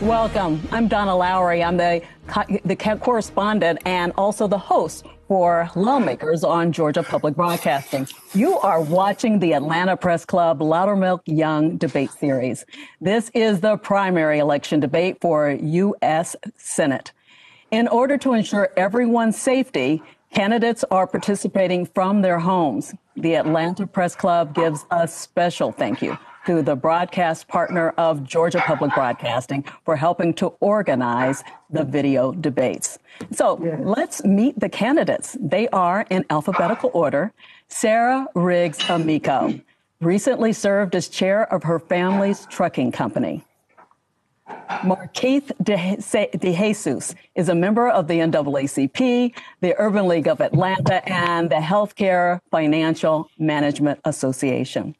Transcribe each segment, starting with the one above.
Welcome. I'm Donna Lowry. I'm the, the correspondent and also the host for lawmakers on Georgia Public Broadcasting. You are watching the Atlanta Press Club Loudermilk Young debate series. This is the primary election debate for U.S. Senate. In order to ensure everyone's safety, candidates are participating from their homes. The Atlanta Press Club gives a special thank you to the broadcast partner of Georgia Public Broadcasting for helping to organize the video debates. So yeah. let's meet the candidates. They are in alphabetical order. Sarah Riggs Amico recently served as chair of her family's trucking company. Marckeith DeJesus is a member of the NAACP, the Urban League of Atlanta, and the Healthcare Financial Management Association.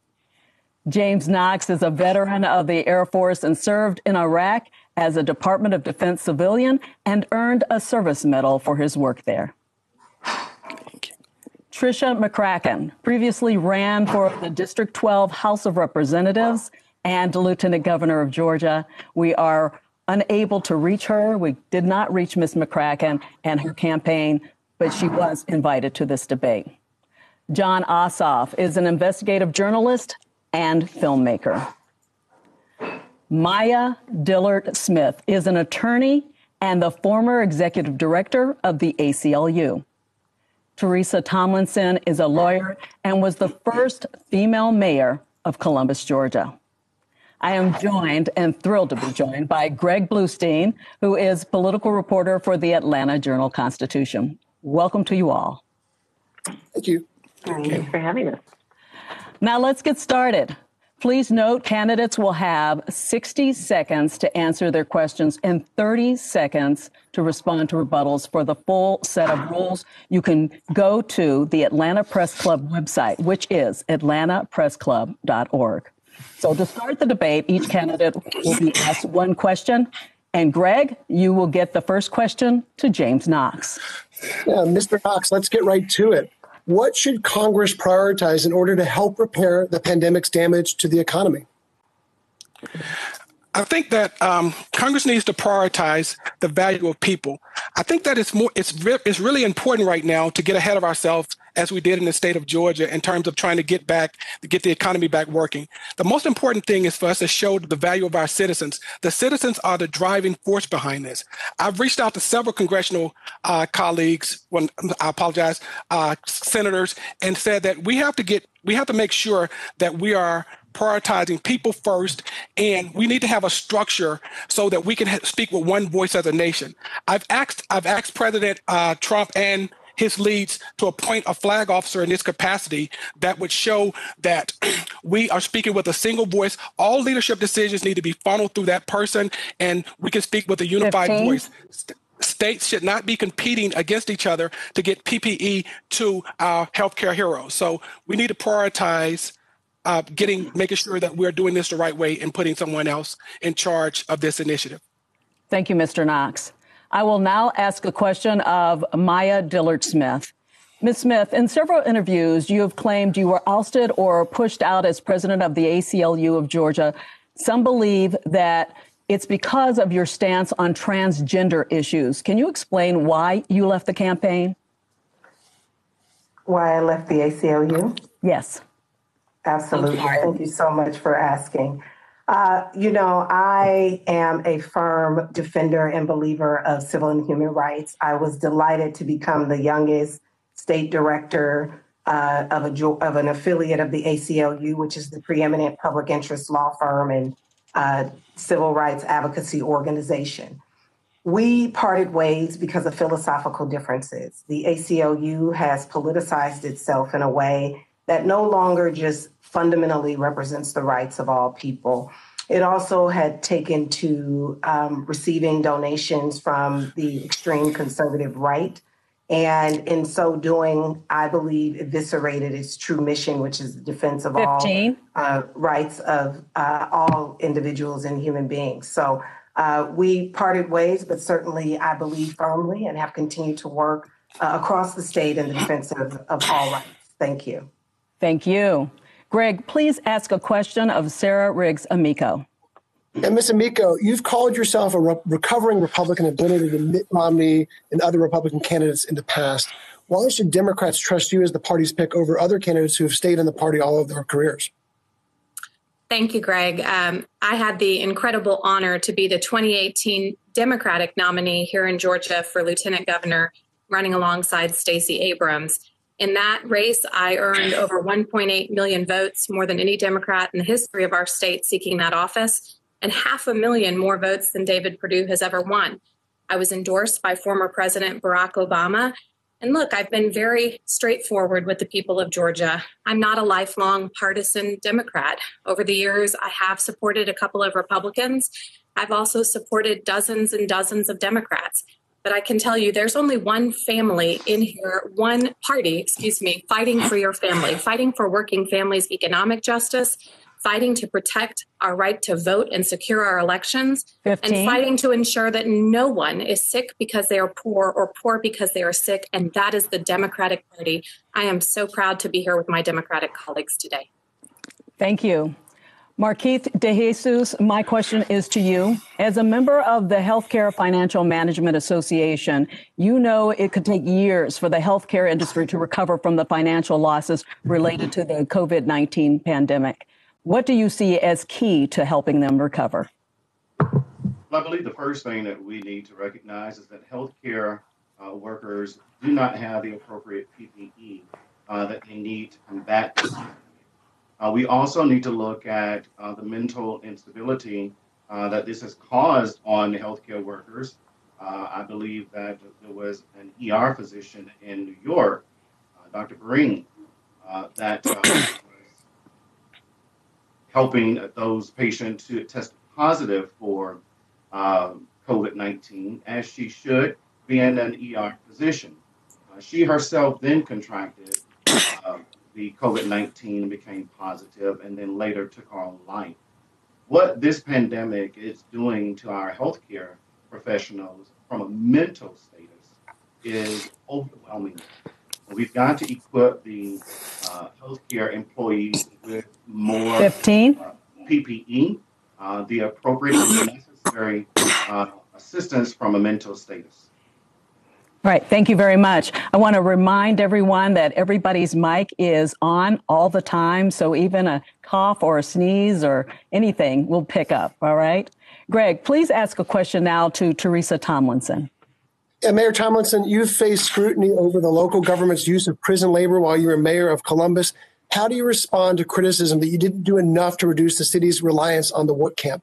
James Knox is a veteran of the Air Force and served in Iraq as a Department of Defense civilian and earned a service medal for his work there. Tricia McCracken previously ran for the District 12 House of Representatives and Lieutenant Governor of Georgia. We are unable to reach her. We did not reach Ms. McCracken and her campaign, but she was invited to this debate. Jon Ossoff is an investigative journalist and filmmaker. Maya Dillard Smith is an attorney and the former executive director of the ACLU. Teresa Tomlinson is a lawyer and was the first female mayor of Columbus, Georgia. I am joined and thrilled to be joined by Greg Bluestein, who is political reporter for the Atlanta Journal Constitution. Welcome to you all. Thank you. Thank you for having us. Now let's get started. Please note candidates will have 60 seconds to answer their questions and 30 seconds to respond to rebuttals. For the full set of rules, you can go to the Atlanta Press Club website, which is atlantapressclub.org. So to start the debate, each candidate will be asked one question. And Greg, you will get the first question to James Knox. Yeah, Mr. Knox, let's get right to it. What should Congress prioritize in order to help repair the pandemic's damage to the economy? I think that um, Congress needs to prioritize the value of people. I think that it's more it's re- it's really important right now to get ahead of ourselves as we did in the state of Georgia in terms of trying to get back to get the economy back working. The most important thing is for us to show the value of our citizens. The citizens are the driving force behind this. I've reached out to several congressional uh, colleagues, when I apologize, uh, senators, and said that we have to get we have to make sure that we are prioritizing people first, and we need to have a structure so that we can ha- speak with one voice as a nation. I've asked I've asked President uh, Trump and his leads to appoint a flag officer in this capacity that would show that we are speaking with a single voice. All leadership decisions need to be funneled through that person, and we can speak with a unified 15. voice states should not be competing against each other to get PPE to our healthcare heroes. So we need to prioritize uh, getting making sure that we're doing this the right way and putting someone else in charge of this initiative. Thank you, Mr. Knox. I will now ask a question of Maya Dillard Smith. Ms. Smith, in several interviews, you have claimed you were ousted or pushed out as president of the ACLU of Georgia. Some believe that it's because of your stance on transgender issues. Can you explain why you left the campaign? Why I left the ACLU? Yes. Absolutely. Thank you so much for asking. Uh, you know, I am a firm defender and believer of civil and human rights. I was delighted to become the youngest state director uh, of, a, of an affiliate of the ACLU, which is the preeminent public interest law firm and uh, civil rights advocacy organization. We parted ways because of philosophical differences. The ACLU has politicized itself in a way that no longer just fundamentally represents the rights of all people. It also had taken to um, receiving donations from the extreme conservative right. And in so doing, I believe eviscerated its true mission, which is the defense of 15. all uh, rights of uh, all individuals and human beings. So uh, we parted ways, but certainly I believe firmly and have continued to work uh, across the state in the defense of, of all rights. Thank you. Thank you. Greg, please ask a question of Sarah Riggs Amico. And Ms. Amico, you've called yourself a re- recovering Republican and donated Mitt Romney and other Republican candidates in the past. Why should Democrats trust you as the party's pick over other candidates who have stayed in the party all of their careers? Thank you, Greg. Um, I had the incredible honor to be the 2018 Democratic nominee here in Georgia for Lieutenant Governor, running alongside Stacey Abrams. In that race, I earned over 1.8 million votes, more than any Democrat in the history of our state seeking that office, and half a million more votes than David Perdue has ever won. I was endorsed by former President Barack Obama and look, I've been very straightforward with the people of Georgia. I'm not a lifelong partisan Democrat. Over the years, I have supported a couple of Republicans. I've also supported dozens and dozens of Democrats. But I can tell you there's only one family in here, one party, excuse me, fighting for your family, fighting for working families' economic justice, fighting to protect our right to vote and secure our elections, 15. and fighting to ensure that no one is sick because they are poor or poor because they are sick. And that is the Democratic Party. I am so proud to be here with my Democratic colleagues today. Thank you. Marckeith DeJesus, my question is to you. As a member of the Healthcare Financial Management Association, you know it could take years for the healthcare industry to recover from the financial losses related to the COVID 19 pandemic. What do you see as key to helping them recover? Well, I believe the first thing that we need to recognize is that healthcare uh, workers do not have the appropriate PPE uh, that they need to combat. Uh, we also need to look at uh, the mental instability uh, that this has caused on the healthcare workers. Uh, I believe that there was an ER physician in New York, Dr. Breen, that was helping those patients to test positive for um, COVID 19, as she should, being an ER physician. Uh, she herself then contracted uh, the COVID 19, became positive, and then later took own life. What this pandemic is doing to our healthcare professionals from a mental status is overwhelming. We've got to equip the uh, healthcare employees with more 15 uh, PPE, uh, the appropriate and necessary uh, assistance from a mental status. Right. Thank you very much. I want to remind everyone that everybody's mic is on all the time. So even a cough or a sneeze or anything will pick up. All right. Greg, please ask a question now to Teresa Tomlinson. Yeah, Mayor Tomlinson, you've faced scrutiny over the local government's use of prison labor while you were mayor of Columbus. How do you respond to criticism that you didn't do enough to reduce the city's reliance on the work camp?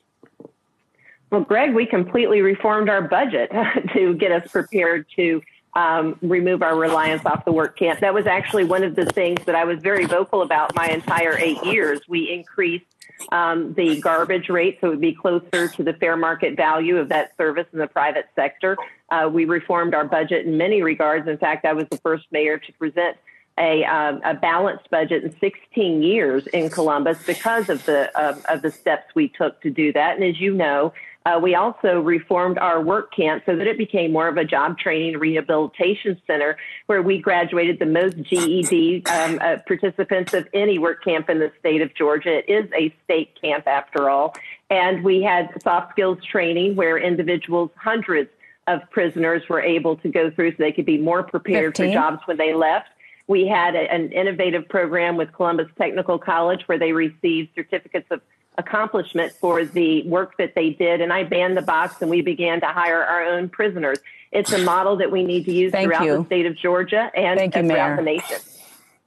Well, Greg, we completely reformed our budget to get us prepared to um, remove our reliance off the work camp. That was actually one of the things that I was very vocal about my entire eight years. We increased um, the garbage rate so it would be closer to the fair market value of that service in the private sector. Uh, we reformed our budget in many regards. In fact, I was the first mayor to present a, uh, a balanced budget in 16 years in Columbus because of the of the steps we took to do that. And as you know, uh, we also reformed our work camp so that it became more of a job training rehabilitation center where we graduated the most GED um, uh, participants of any work camp in the state of Georgia. It is a state camp after all. And we had soft skills training where individuals, hundreds of prisoners were able to go through so they could be more prepared 15. for jobs when they left. We had a, an innovative program with Columbus Technical College where they received certificates of accomplishment for the work that they did. And I banned the box and we began to hire our own prisoners. It's a model that we need to use Thank throughout you. the state of Georgia and, Thank you, throughout Mayor. the nation.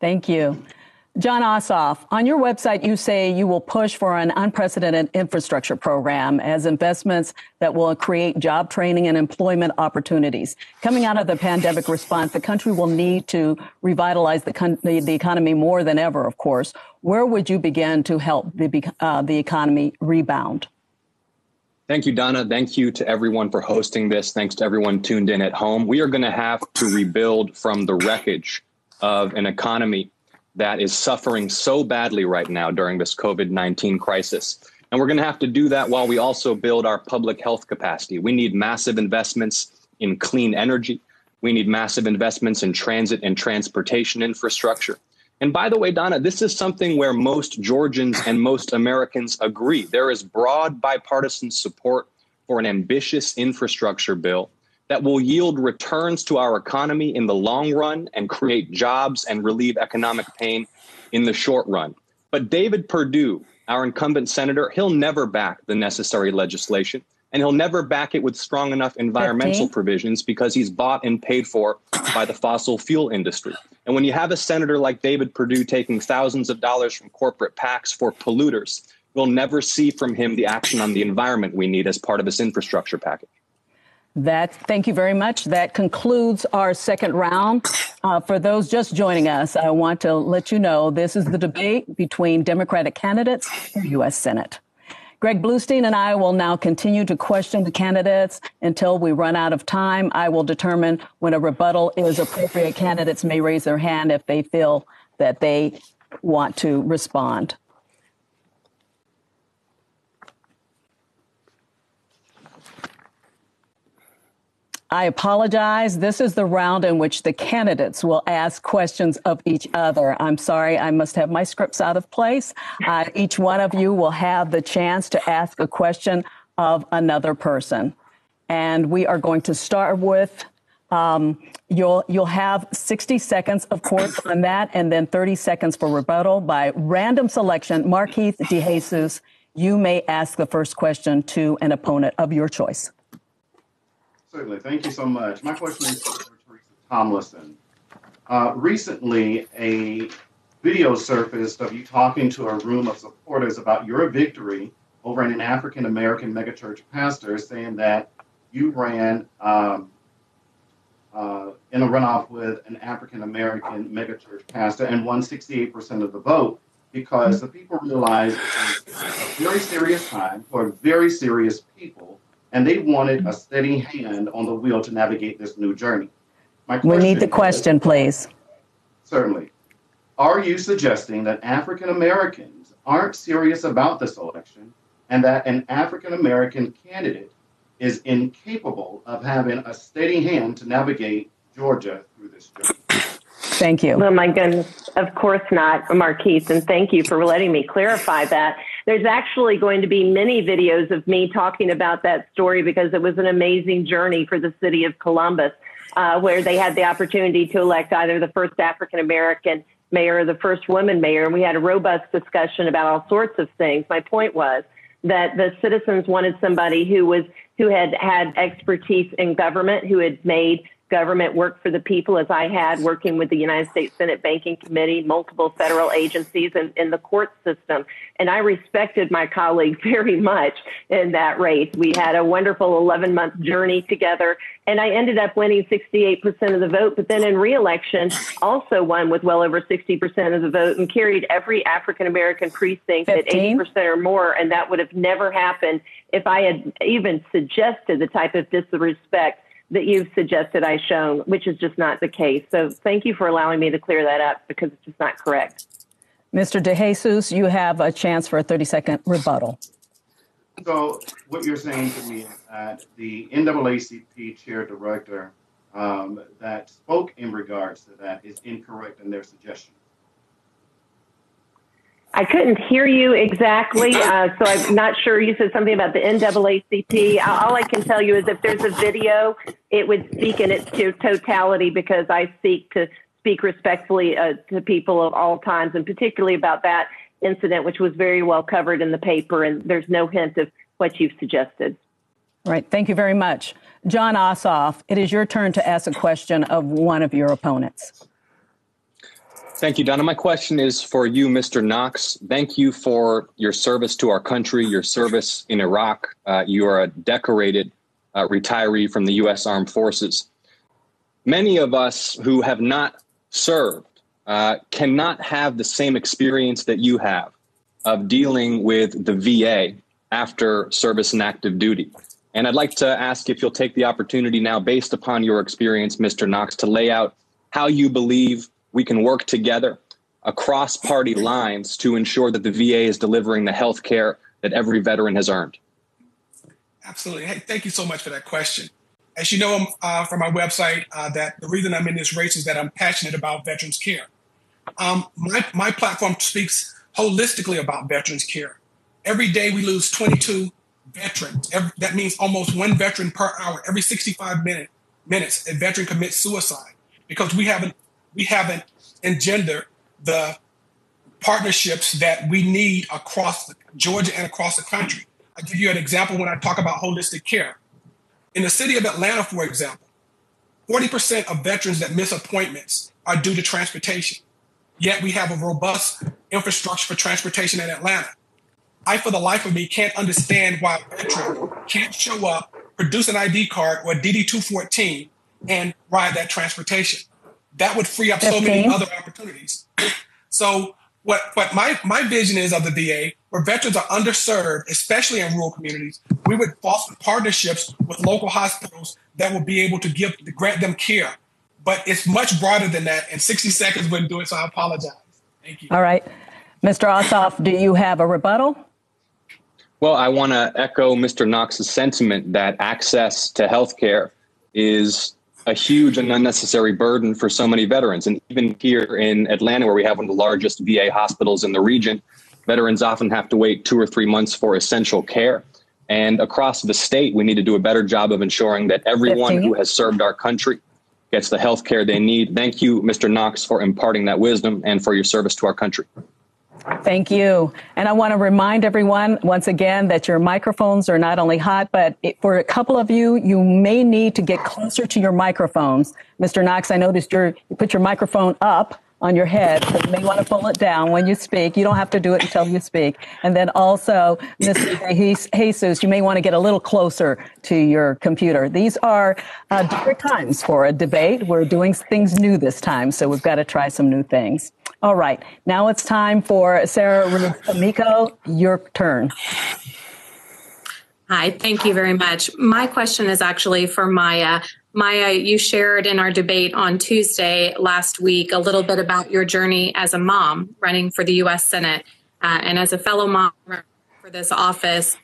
Thank you. Jon Ossoff, on your website, you say you will push for an unprecedented infrastructure program as investments that will create job training and employment opportunities. Coming out of the pandemic response, the country will need to revitalize the, con- the, the, economy more than ever, of course. Where would you begin to help the, uh, the economy rebound? Thank you, Donna. Thank you to everyone for hosting this. Thanks to everyone tuned in at home. We are going to have to rebuild from the wreckage of an economy that is suffering so badly right now during this COVID 19 crisis. And we're going to have to do that while we also build our public health capacity. We need massive investments in clean energy. We need massive investments in transit and transportation infrastructure. And by the way, Donna, this is something where most Georgians and most Americans agree. There is broad bipartisan support for an ambitious infrastructure bill that will yield returns to our economy in the long run and create jobs and relieve economic pain in the short run. But David Perdue, our incumbent senator, he'll never back the necessary legislation and he'll never back it with strong enough environmental 15. provisions because he's bought and paid for by the fossil fuel industry. And when you have a senator like David Perdue taking thousands of dollars from corporate PACs for polluters, we'll never see from him the action on the environment we need as part of this infrastructure package. That thank you very much. That concludes our second round. Uh, for those just joining us, I want to let you know this is the debate between Democratic candidates for U.S. Senate. Greg Bluestein and I will now continue to question the candidates until we run out of time. I will determine when a rebuttal is appropriate. Candidates may raise their hand if they feel that they want to respond. I apologize. This is the round in which the candidates will ask questions of each other. I'm sorry, I must have my scripts out of place. Uh, each one of you will have the chance to ask a question of another person. And we are going to start with um, you'll you'll have 60 seconds, of course, on that, and then 30 seconds for rebuttal by random selection. Marckeith DeJesus, you may ask the first question to an opponent of your choice. Certainly. Thank you so much. My question is for Teresa Tomlinson. Uh, recently, a video surfaced of you talking to a room of supporters about your victory over an African American megachurch pastor, saying that you ran um, uh, in a runoff with an African American megachurch pastor and won 68% of the vote because the people realized a very serious time for very serious people and they wanted a steady hand on the wheel to navigate this new journey. we need the question, is, please. Certainly. Are you suggesting that African Americans aren't serious about this election and that an African American candidate is incapable of having a steady hand to navigate Georgia through this journey? Thank you. Oh my goodness. Of course not, Marckeith. And thank you for letting me clarify that. There's actually going to be many videos of me talking about that story because it was an amazing journey for the city of Columbus, uh, where they had the opportunity to elect either the first African American mayor or the first woman mayor. And we had a robust discussion about all sorts of things. My point was that the citizens wanted somebody who was who had had expertise in government, who had made government work for the people as I had working with the United States Senate Banking Committee, multiple federal agencies, and in the court system. And I respected my colleague very much in that race. We had a wonderful 11 month journey together, and I ended up winning 68% of the vote. But then in reelection, also won with well over 60% of the vote and carried every African American precinct 15? at 80% or more. And that would have never happened if I had even suggested the type of disrespect that you've suggested I shown, which is just not the case. So thank you for allowing me to clear that up because it's just not correct. Mr. DeJesus, you have a chance for a 30 second rebuttal. So what you're saying to me is that the NAACP chair director um, that spoke in regards to that is incorrect in their suggestion. I couldn't hear you exactly, uh, so I'm not sure. You said something about the NAACP. All I can tell you is if there's a video, it would speak in its totality because I seek to speak respectfully uh, to people of all times, and particularly about that incident, which was very well covered in the paper, and there's no hint of what you've suggested. All right, thank you very much. Jon Ossoff, it is your turn to ask a question of one of your opponents. Thank you, Donna. My question is for you, Mr. Knox. Thank you for your service to our country, your service in Iraq. Uh, you are a decorated uh, retiree from the U.S. Armed Forces. Many of us who have not served uh, cannot have the same experience that you have of dealing with the VA after service and active duty. And I'd like to ask if you'll take the opportunity now, based upon your experience, Mr. Knox, to lay out how you believe we can work together across party lines to ensure that the VA is delivering the health care that every veteran has earned? Absolutely. Hey, thank you so much for that question. As you know uh, from my website, uh, that the reason I'm in this race is that I'm passionate about veterans care. Um, my, my platform speaks holistically about veterans care. Every day we lose 22 veterans. Every, that means almost one veteran per hour. Every 65 minute, minutes, a veteran commits suicide because we haven't we haven't engendered the partnerships that we need across the, Georgia and across the country. I'll give you an example when I talk about holistic care. In the city of Atlanta, for example, 40% of veterans that miss appointments are due to transportation. Yet we have a robust infrastructure for transportation in Atlanta. I, for the life of me, can't understand why a veteran can't show up, produce an ID card or a DD 214 and ride that transportation. That would free up 15. so many other opportunities. So what, what my, my vision is of the VA, where veterans are underserved, especially in rural communities, we would foster partnerships with local hospitals that will be able to give to grant them care. But it's much broader than that, and 60 seconds wouldn't do it, so I apologize. Thank you. All right. Mr. Ossoff, do you have a rebuttal? Well, I want to echo Mr. Knox's sentiment that access to health care is a huge and unnecessary burden for so many veterans. And even here in Atlanta, where we have one of the largest VA hospitals in the region, veterans often have to wait two or three months for essential care. And across the state, we need to do a better job of ensuring that everyone 15. who has served our country gets the health care they need. Thank you, Mr. Knox, for imparting that wisdom and for your service to our country. Thank you. And I want to remind everyone once again that your microphones are not only hot, but it, for a couple of you, you may need to get closer to your microphones. Mr. Knox, I noticed you put your microphone up on your head. So you may want to pull it down when you speak. You don't have to do it until you speak. And then also, Mr. Jesus, you may want to get a little closer to your computer. These are uh, different times for a debate. We're doing things new this time, so we've got to try some new things. All right, now it's time for Sarah Amico. Your turn. Hi, thank you very much. My question is actually for Maya. Maya, you shared in our debate on Tuesday last week a little bit about your journey as a mom running for the U.S. Senate uh, and as a fellow mom for this office,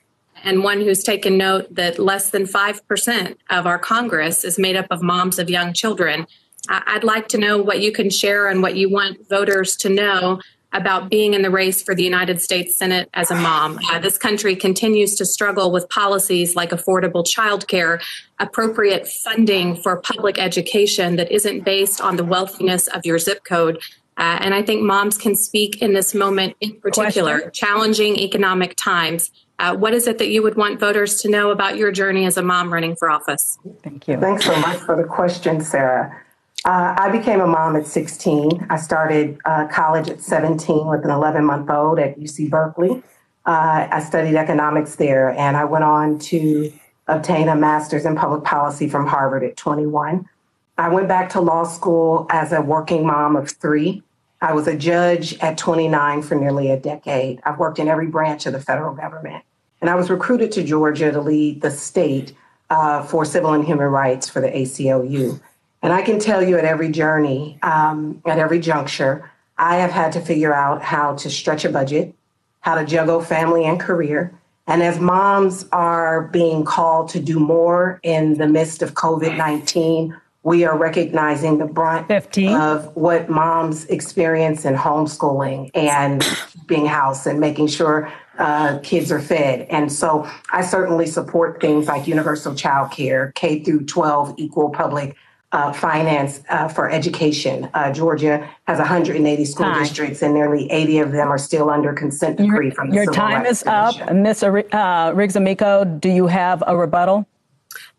and one who's taken note that less than 5% of our Congress is made up of moms of young children. I'd like to know what you can share and what you want voters to know about being in the race for the United States Senate as a mom. Uh, this country continues to struggle with policies like affordable childcare, appropriate funding for public education that isn't based on the wealthiness of your zip code. Uh, and I think moms can speak in this moment in particular, Question. challenging economic times. Uh, what is it that you would want voters to know about your journey as a mom running for office? Thank you. Thanks so much for the question, Sarah. Uh, I became a mom at 16. I started uh, college at 17 with an 11 month old at UC Berkeley. Uh, I studied economics there and I went on to obtain a master's in public policy from Harvard at 21. I went back to law school as a working mom of three. I was a judge at 29 for nearly a decade. I've worked in every branch of the federal government. And I was recruited to Georgia to lead the state uh, for civil and human rights for the ACLU. And I can tell you at every journey, um, at every juncture, I have had to figure out how to stretch a budget, how to juggle family and career. And as moms are being called to do more in the midst of COVID 19, we are recognizing the brunt 15. of what moms experience in homeschooling and being house and making sure uh, kids are fed. And so I certainly support things like universal child care, K through 12 equal public uh, finance uh, for education. Uh, Georgia has 180 school time. districts, and nearly 80 of them are still under consent decree your, from the Your time is up. Ms. Uh, Riggs Amico, do you have a rebuttal?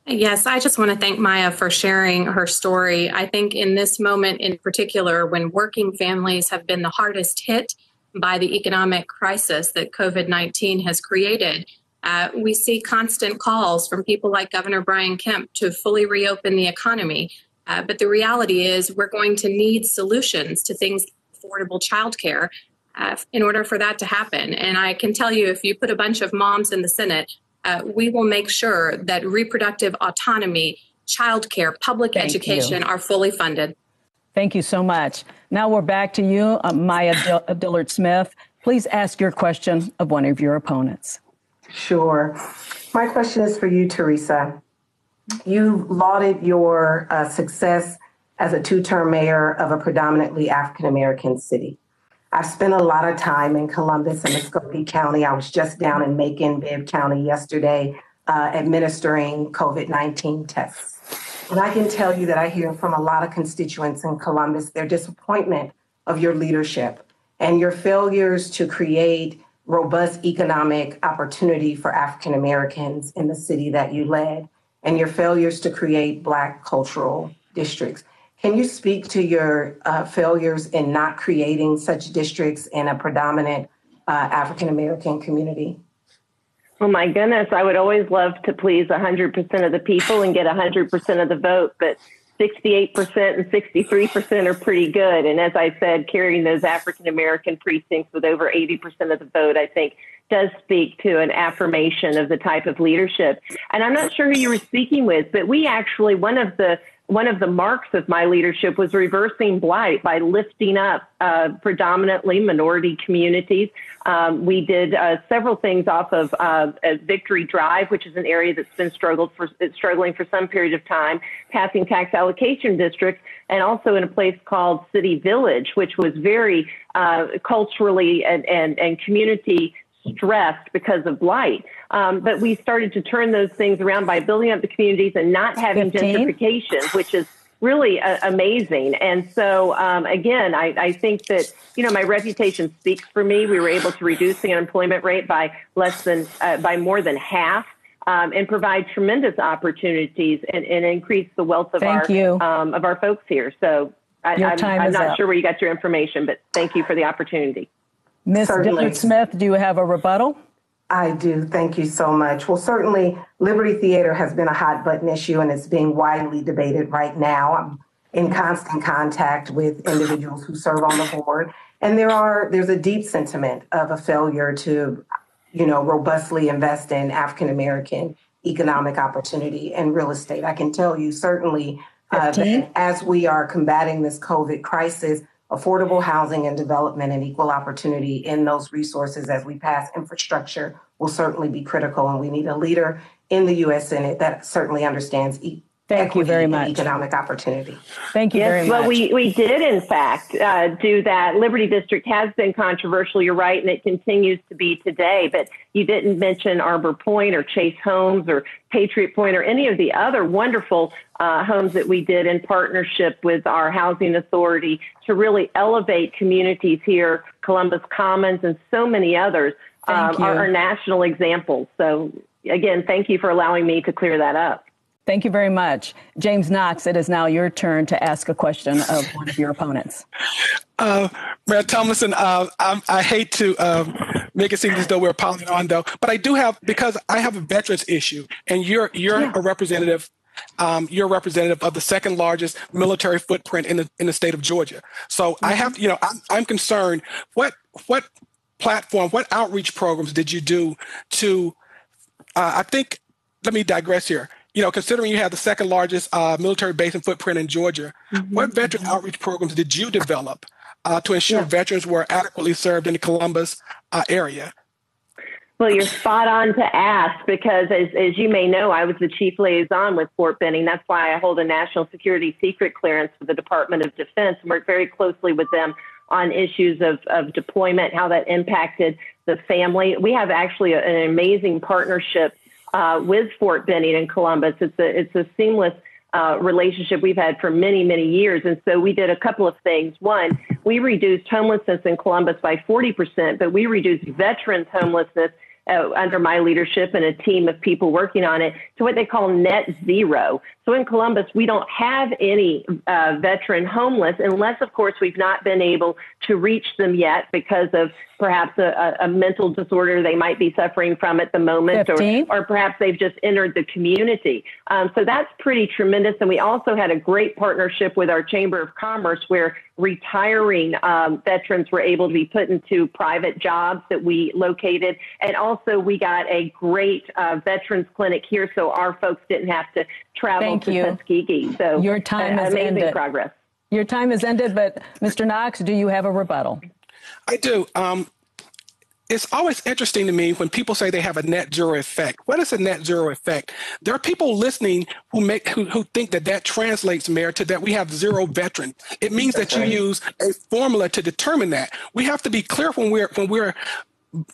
Yes, I just want to thank Maya for sharing her story. I think in this moment in particular, when working families have been the hardest hit by the economic crisis that COVID 19 has created, uh, we see constant calls from people like Governor Brian Kemp to fully reopen the economy. Uh, but the reality is, we're going to need solutions to things like affordable childcare uh, in order for that to happen. And I can tell you, if you put a bunch of moms in the Senate, uh, we will make sure that reproductive autonomy, childcare, public Thank education you. are fully funded. Thank you so much. Now we're back to you, uh, Maya Dillard Smith. Please ask your question of one of your opponents. Sure. My question is for you, Teresa. You lauded your uh, success as a two term mayor of a predominantly African American city. I've spent a lot of time in Columbus and Muscogee County. I was just down in Macon, Bibb County yesterday, uh, administering COVID 19 tests. And I can tell you that I hear from a lot of constituents in Columbus their disappointment of your leadership and your failures to create robust economic opportunity for African Americans in the city that you led, and your failures to create Black cultural districts. Can you speak to your uh, failures in not creating such districts in a predominant uh, African American community? Oh my goodness, I would always love to please 100% of the people and get 100% of the vote, but 68% and 63% are pretty good. And as I said, carrying those African American precincts with over 80% of the vote, I think does speak to an affirmation of the type of leadership. And I'm not sure who you were speaking with, but we actually, one of the one of the marks of my leadership was reversing blight by lifting up uh, predominantly minority communities. Um, we did uh, several things off of uh, Victory Drive, which is an area that's been struggled for struggling for some period of time, passing tax allocation districts, and also in a place called City Village, which was very uh, culturally and, and, and community stressed because of blight. Um, but we started to turn those things around by building up the communities and not having 15? gentrification, which is really uh, amazing. And so, um, again, I, I, think that, you know, my reputation speaks for me. We were able to reduce the unemployment rate by less than, uh, by more than half. Um, and provide tremendous opportunities and, and increase the wealth of thank our um, of our folks here. So I, am not up. sure where you got your information, but thank you for the opportunity. Ms. Dillard Smith, do you have a rebuttal? I do. Thank you so much. Well, certainly, Liberty Theater has been a hot button issue and it's being widely debated right now. I'm in constant contact with individuals who serve on the board, and there are there's a deep sentiment of a failure to, you know, robustly invest in African American economic opportunity and real estate. I can tell you certainly uh, as we are combating this COVID crisis, affordable housing and development and equal opportunity in those resources as we pass infrastructure will certainly be critical. And we need a leader in the U.S. Senate that certainly understands Thank you very much. Economic opportunity. Thank you yes, very much. Well, we, we did, in fact, uh, do that. Liberty District has been controversial, you're right, and it continues to be today. But you didn't mention Arbor Point or Chase Homes or Patriot Point or any of the other wonderful uh, homes that we did in partnership with our housing authority to really elevate communities here, Columbus Commons, and so many others um, are, are national examples. So, again, thank you for allowing me to clear that up. Thank you very much. James Knox, it is now your turn to ask a question of one of your opponents. Uh, Mayor Tomlinson, uh, I, I, hate to uh, make it seem as though we're piling on, though, but I do have because I have a veterans issue, and you're you're yeah. a representative. Um, you're a representative of the second largest military footprint in the in the state of Georgia. So mm-hmm. I have, you know, I'm, I'm concerned. What what platform, what outreach programs did you do to? Uh, I think. Let me digress here you know, considering you have the second largest uh, military base and footprint in Georgia, mm-hmm. what veteran outreach programs did you develop uh, to ensure yeah. veterans were adequately served in the Columbus uh, area? Well, you're spot on to ask because, as, as you may know, I was the chief liaison with Fort Benning. That's why I hold a national security secret clearance for the Department of Defense and work very closely with them on issues of, of deployment, how that impacted the family. We have actually an amazing partnership uh, with Fort Benning and Columbus. It's a it's a seamless uh, relationship we've had for many many years, and so we did a couple of things. One, we reduced homelessness in Columbus by 40 percent, but we reduced veterans homelessness uh, under my leadership and a team of people working on it to what they call net zero. So in Columbus, we don't have any uh, veteran homeless unless, of course, we've not been able to reach them yet because of perhaps a, a mental disorder they might be suffering from at the moment, or, or, perhaps they've just entered the community. Um, so that's pretty tremendous. And we also had a great partnership with our Chamber of Commerce where retiring um, veterans were able to be put into private jobs that we located. And also, we got a great uh, veterans clinic here, so our folks didn't have to travel Thank you. Tuskegee. So, your time uh, is amazing ended. progress. Your time is ended, but Mr. Knox, do you have a rebuttal? I do. Um, it's always interesting to me when people say they have a net zero effect. What is a net zero effect? There are people listening who make who, who think that that translates, Mayor, to that we have zero veterans. It means that you use a formula to determine that. We have to be clear when we're when we're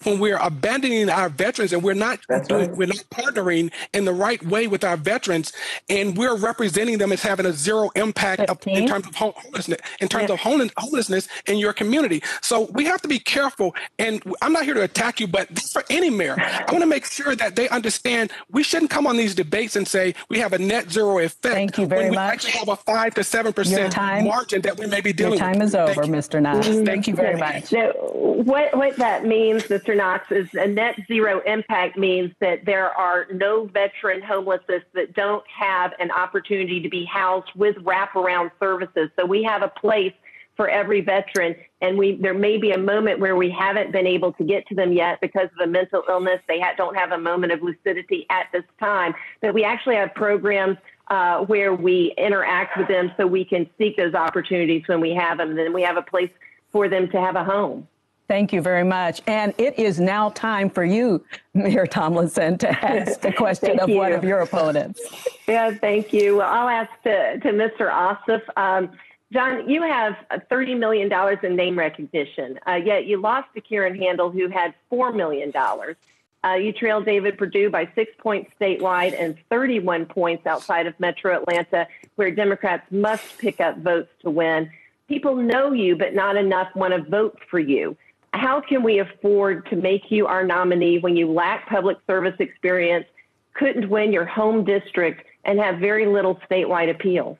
when we're abandoning our veterans and we're not doing, right. we're not partnering in the right way with our veterans and we're representing them as having a zero impact of, in terms of homelessness in terms yeah. of homelessness in your community so we have to be careful and i'm not here to attack you but for any mayor i want to make sure that they understand we shouldn't come on these debates and say we have a net zero effect thank you very when we much actually have a five to seven percent margin that we may be dealing your time with. is over mr Knox. thank you very mm-hmm. much so what, what that means Mr. Knox, is a net zero impact means that there are no veteran homelessness that don't have an opportunity to be housed with wraparound services. So we have a place for every veteran, and we there may be a moment where we haven't been able to get to them yet because of a mental illness. They ha- don't have a moment of lucidity at this time, but we actually have programs uh, where we interact with them so we can seek those opportunities when we have them. And then we have a place for them to have a home. Thank you very much. And it is now time for you, Mayor Tomlinson, to ask the question of you. one of your opponents. Yeah, thank you. Well, I'll ask to, to Mr. Ossoff. Um, Jon, you have $30 million in name recognition, uh, yet you lost to Karen Handel, who had $4 million. Uh, you trailed David Perdue by six points statewide and 31 points outside of Metro Atlanta, where Democrats must pick up votes to win. People know you, but not enough want to vote for you how can we afford to make you our nominee when you lack public service experience, couldn't win your home district, and have very little statewide appeal?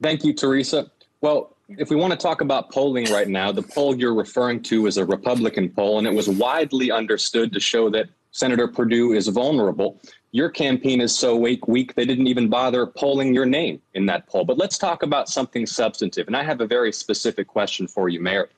Thank you, Teresa. Well, if we want to talk about polling right now, the poll you're referring to is a Republican poll, and it was widely understood to show that Senator Perdue is vulnerable. Your campaign is so weak, weak they didn't even bother polling your name in that poll. But let's talk about something substantive. And I have a very specific question for you, Mayor,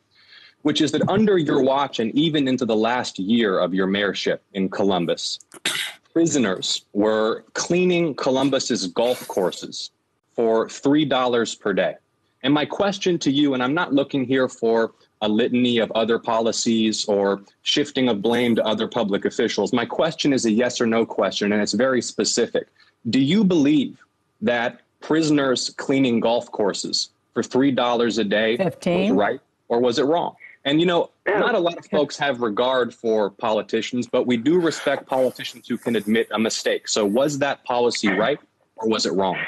which is that under your watch and even into the last year of your mayorship in Columbus, prisoners were cleaning Columbus's golf courses for $3 per day. And my question to you, and I'm not looking here for a litany of other policies or shifting of blame to other public officials. My question is a yes or no question, and it's very specific. Do you believe that prisoners cleaning golf courses for $3 a day 15. was right or was it wrong? And you know, not a lot of folks have regard for politicians, but we do respect politicians who can admit a mistake. So was that policy right or was it wrong?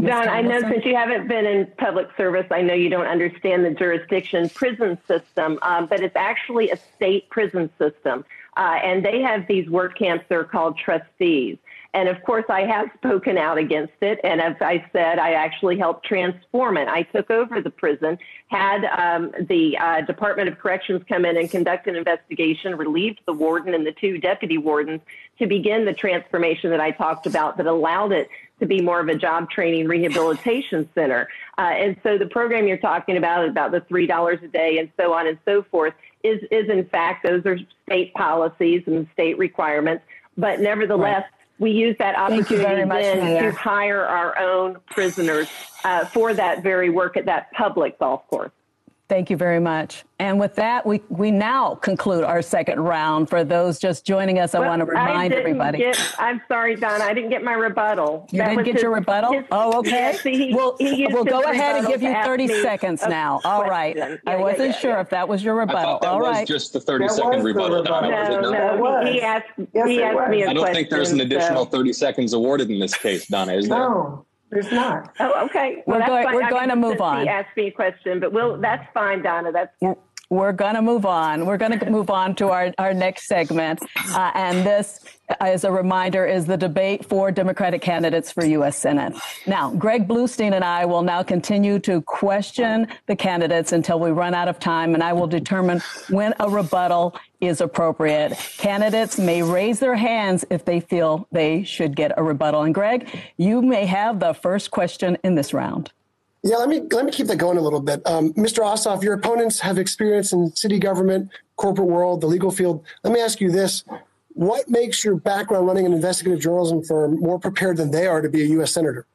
Don, I know since you haven't been in public service, I know you don't understand the jurisdiction prison system, um, but it's actually a state prison system. Uh, and they have these work camps, they're called trustees. And of course, I have spoken out against it. And as I said, I actually helped transform it. I took over the prison, had um, the uh, Department of Corrections come in and conduct an investigation, relieved the warden and the two deputy wardens to begin the transformation that I talked about that allowed it to be more of a job training rehabilitation center. Uh, and so the program you're talking about, about the $3 a day and so on and so forth, is, is in fact, those are state policies and state requirements. But nevertheless, right we use that opportunity much, then Mayor. to hire our own prisoners uh, for that very work at that public golf course. Thank you very much. And with that, we, we now conclude our second round. For those just joining us, I well, want to remind everybody. Get, I'm sorry, Don, I didn't get my rebuttal. You that didn't get his, your rebuttal? His, oh, okay. he, we'll he we'll go ahead and give you 30 seconds now. All right. Yeah, I wasn't yeah, sure yeah. if that was your rebuttal. All right. just the 30 that second rebuttal. rebuttal. No, no, no. He, asked, yes, he asked me a I don't think there's an additional so. 30 seconds awarded in this case, Donna, is there? No. There's not. Oh, okay. Well, we're going, we're going to move on. He asked me a question, but we'll, that's fine, Donna. That's we're going to move on. We're going to move on to our, our next segment. Uh, and this, as a reminder, is the debate for Democratic candidates for U.S. Senate. Now, Greg Bluestein and I will now continue to question the candidates until we run out of time, and I will determine when a rebuttal is appropriate. Candidates may raise their hands if they feel they should get a rebuttal. And Greg, you may have the first question in this round. Yeah, let me let me keep that going a little bit. Um, Mr. Ossoff, your opponents have experience in city government, corporate world, the legal field. Let me ask you this: What makes your background running an investigative journalism firm more prepared than they are to be a U.S. senator?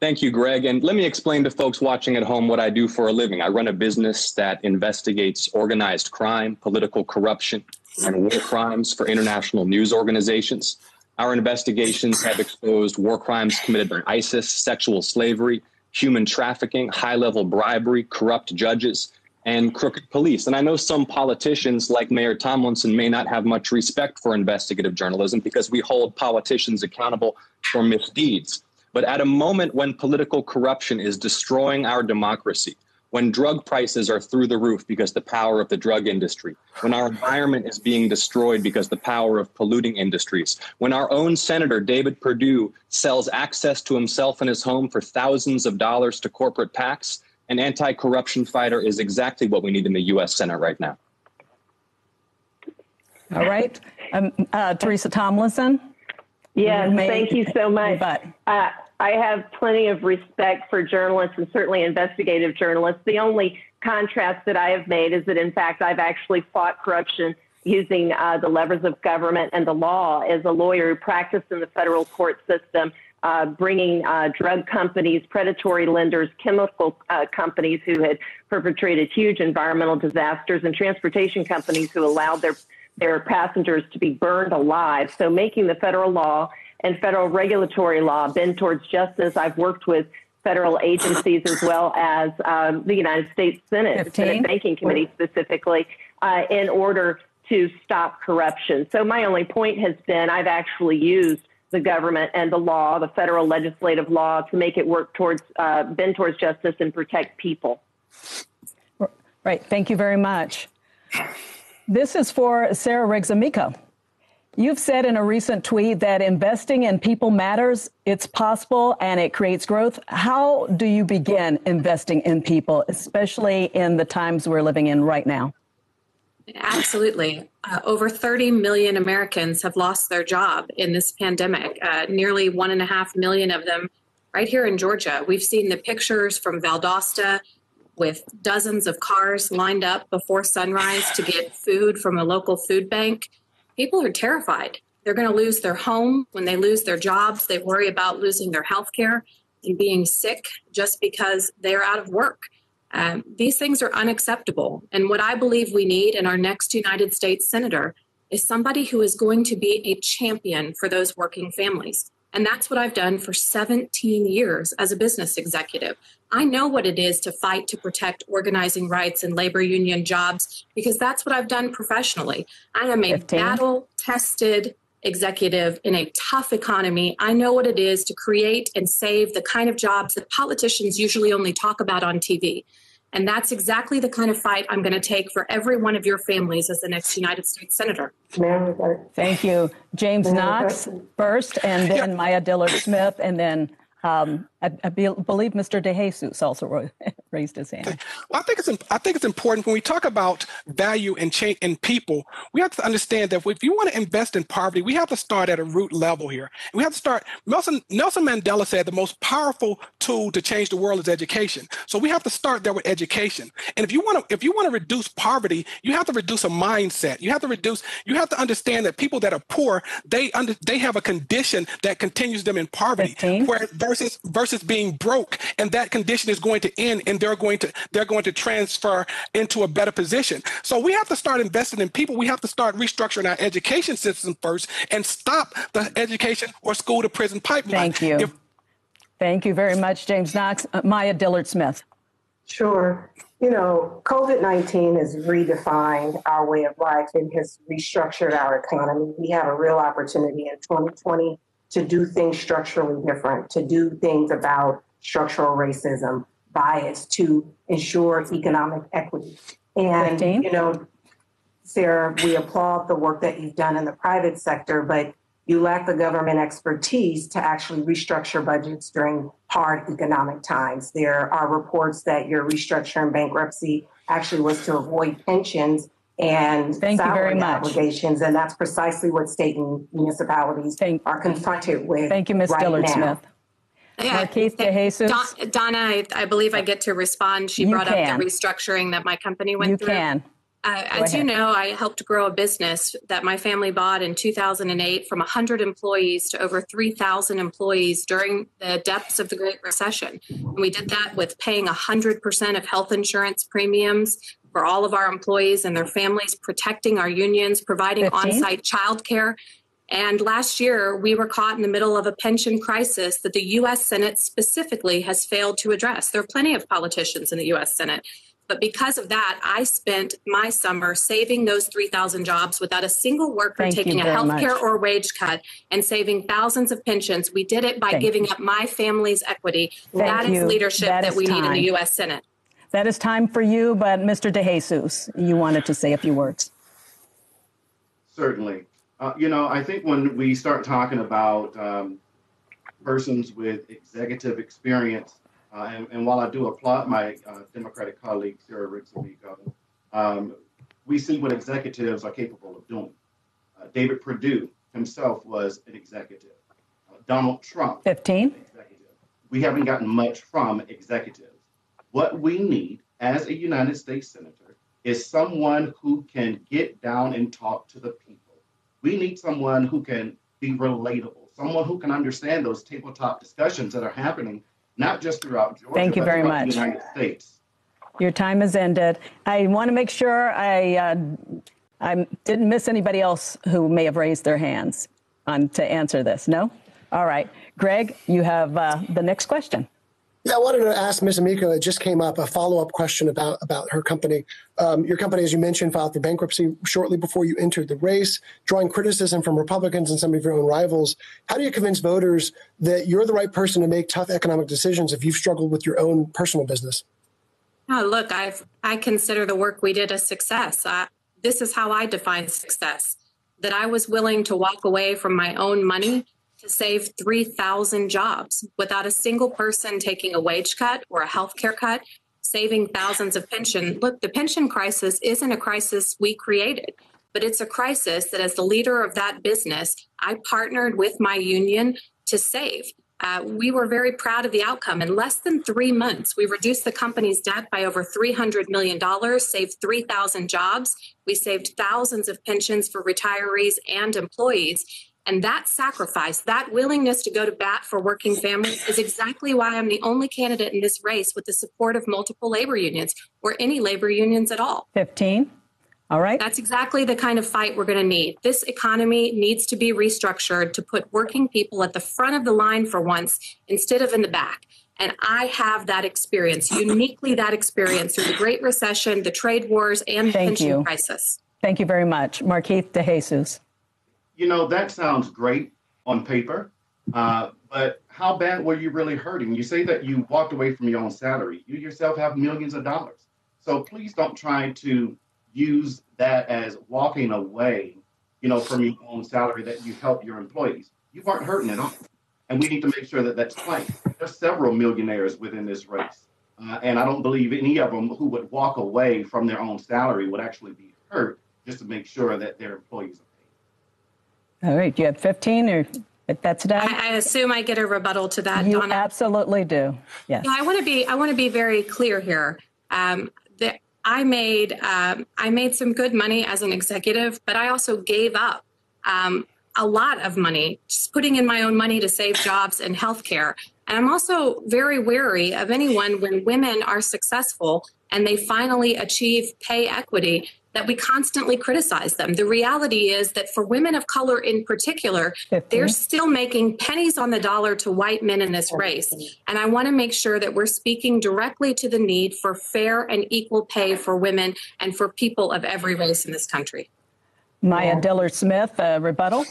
Thank you, Greg. And let me explain to folks watching at home what I do for a living. I run a business that investigates organized crime, political corruption, and war crimes for international news organizations. Our investigations have exposed war crimes committed by ISIS, sexual slavery, human trafficking, high level bribery, corrupt judges, and crooked police. And I know some politicians, like Mayor Tomlinson, may not have much respect for investigative journalism because we hold politicians accountable for misdeeds. But at a moment when political corruption is destroying our democracy, when drug prices are through the roof because the power of the drug industry, when our environment is being destroyed because the power of polluting industries, when our own Senator David Perdue sells access to himself and his home for thousands of dollars to corporate PACs, an anti corruption fighter is exactly what we need in the U.S. Senate right now. All right. Um, uh, Teresa Tomlinson. Yes, thank you so much. Uh, I have plenty of respect for journalists and certainly investigative journalists. The only contrast that I have made is that, in fact, I've actually fought corruption using uh, the levers of government and the law as a lawyer who practiced in the federal court system, uh, bringing uh, drug companies, predatory lenders, chemical uh, companies who had perpetrated huge environmental disasters, and transportation companies who allowed their their passengers to be burned alive. So, making the federal law and federal regulatory law bend towards justice. I've worked with federal agencies as well as um, the United States Senate, 15. Senate Banking Committee specifically, uh, in order to stop corruption. So my only point has been I've actually used the government and the law, the federal legislative law, to make it work towards uh, bend towards justice and protect people. Right. Thank you very much. This is for Sarah Riggs Amico. You've said in a recent tweet that investing in people matters, it's possible, and it creates growth. How do you begin investing in people, especially in the times we're living in right now? Absolutely. Uh, over 30 million Americans have lost their job in this pandemic, uh, nearly one and a half million of them right here in Georgia. We've seen the pictures from Valdosta with dozens of cars lined up before sunrise to get food from a local food bank people are terrified. They're going to lose their home. When they lose their jobs, they worry about losing their health care and being sick just because they're out of work. Um, these things are unacceptable. And what I believe we need in our next United States Senator is somebody who is going to be a champion for those working families. And that's what I've done for 17 years as a business executive. I know what it is to fight to protect organizing rights and labor union jobs because that's what I've done professionally. I am a battle tested executive in a tough economy. I know what it is to create and save the kind of jobs that politicians usually only talk about on TV. And that's exactly the kind of fight I'm going to take for every one of your families as the next United States Senator. Thank you. James Knox first, and then Maya Dillard Smith, and then um, I, I be, believe Mr. DeJesus also raised his hand. Well, I think it's I think it's important when we talk about value and change in people. We have to understand that if you want to invest in poverty, we have to start at a root level here. We have to start. Nelson Nelson Mandela said the most powerful tool to change the world is education. So we have to start there with education. And if you want to if you want to reduce poverty, you have to reduce a mindset. You have to reduce. You have to understand that people that are poor they under they have a condition that continues them in poverty. 15. Where versus versus being broke, and that condition is going to end, and they're going to they're going to transfer into a better position. So we have to start investing in people. We have to start restructuring our education system first, and stop the education or school to prison pipeline. Thank you. If, Thank you very much, James Knox. Uh, Maya Dillard Smith. Sure. You know, COVID 19 has redefined our way of life and has restructured our economy. We have a real opportunity in 2020 to do things structurally different, to do things about structural racism, bias, to ensure economic equity. And, 15. you know, Sarah, we applaud the work that you've done in the private sector, but you lack the government expertise to actually restructure budgets during hard economic times. There are reports that your restructuring bankruptcy actually was to avoid pensions and Thank you very much. obligations. And that's precisely what state and municipalities Thank, are confronted with. Thank you, Ms. Right Dillard now. Smith. Yeah, Marckeith DeJesus. Don, Donna, I, I, believe I get to respond. She you brought can. up the restructuring that my company went you through. You can. Uh, as you know, I helped grow a business that my family bought in 2008 from 100 employees to over 3,000 employees during the depths of the Great Recession. And we did that with paying 100% of health insurance premiums for all of our employees and their families, protecting our unions, providing on site childcare. And last year, we were caught in the middle of a pension crisis that the U.S. Senate specifically has failed to address. There are plenty of politicians in the U.S. Senate but because of that, I spent my summer saving those 3,000 jobs without a single worker Thank taking a health care or wage cut and saving thousands of pensions. We did it by Thank giving you. up my family's equity. Thank that you. is leadership that, that is we time. need in the U.S. Senate. That is time for you, but Mr. DeJesus, you wanted to say a few words. Certainly. Uh, you know, I think when we start talking about um, persons with executive experience, uh, and, and, while I do applaud my uh, Democratic colleague, Sarah Riggs um, we see what executives are capable of doing. Uh, David Perdue himself was an executive. Uh, Donald Trump. 15. We haven't gotten much from executives. What we need as a United States Senator is someone who can get down and talk to the people. We need someone who can be relatable, someone who can understand those tabletop discussions that are happening not just throughout Georgia, Thank you very much. the United States. Your time has ended. I want to make sure I, uh, I didn't miss anybody else who may have raised their hands on to answer this. No? All right. Greg, you have uh, the next question. Yeah, I wanted to ask Ms. Amico. It just came up a follow up question about about her company. Um, your company, as you mentioned, filed for bankruptcy shortly before you entered the race, drawing criticism from Republicans and some of your own rivals. How do you convince voters that you're the right person to make tough economic decisions if you've struggled with your own personal business? Oh, look, I I consider the work we did a success. Uh, this is how I define success: that I was willing to walk away from my own money to save 3,000 jobs without a single person taking a wage cut or a health care cut, saving thousands of pension. Look, the pension crisis isn't a crisis we created, but it's a crisis that, as the leader of that business, I partnered with my union to save. Uh, we were very proud of the outcome. In less than three months, we reduced the company's debt by over $300 million, saved 3,000 jobs. We saved thousands of pensions for retirees and employees. And that sacrifice, that willingness to go to bat for working families is exactly why I'm the only candidate in this race with the support of multiple labor unions or any labor unions at all. 15. All right. That's exactly the kind of fight we're going to need. This economy needs to be restructured to put working people at the front of the line for once instead of in the back. And I have that experience, uniquely that experience through the Great Recession, the trade wars, and the Thank pension you. crisis. Thank you very much. Marckeith DeJesus you know, that sounds great on paper, uh, but how bad were you really hurting? You say that you walked away from your own salary. You yourself have millions of dollars. So please don't try to use that as walking away, you know, from your own salary that you help your employees. You weren't hurting at all. And we need to make sure that that's plain. There's several millionaires within this race. Uh, and I don't believe any of them who would walk away from their own salary would actually be hurt just to make sure that their employees all right, you have 15 or that's done? I, I, assume I get a rebuttal to that, you Donna. absolutely do. Yes. I want to be I want to be very clear here. Um, that I made um, I made some good money as an executive, but I also gave up um, a lot of money, just putting in my own money to save jobs and healthcare. And I'm also very wary of anyone when women are successful and they finally achieve pay equity that we constantly criticize them. The reality is that for women of color in particular, 50. they're still making pennies on the dollar to white men in this race. And I want to make sure that we're speaking directly to the need for fair and equal pay for women and for people of every race in this country. Maya yeah. Dillard Smith, uh, rebuttal.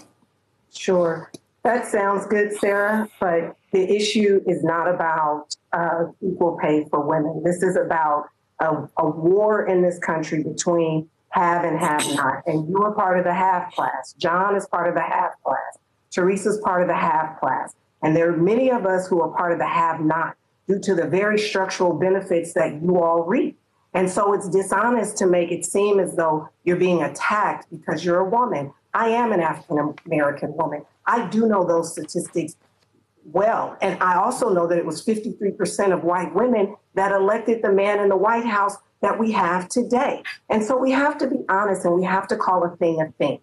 Sure. That sounds good, Sarah, but the issue is not about uh, equal pay for women. This is about a, a war in this country between have and have not. And you are part of the have class. Jon is part of the have class. Teresa's part of the have class. And there are many of us who are part of the have not due to the very structural benefits that you all reap. And so it's dishonest to make it seem as though you're being attacked because you're a woman. I am an African American woman. I do know those statistics well. And I also know that it was 53% of white women that elected the man in the White House that we have today. And so we have to be honest and we have to call a thing a thing.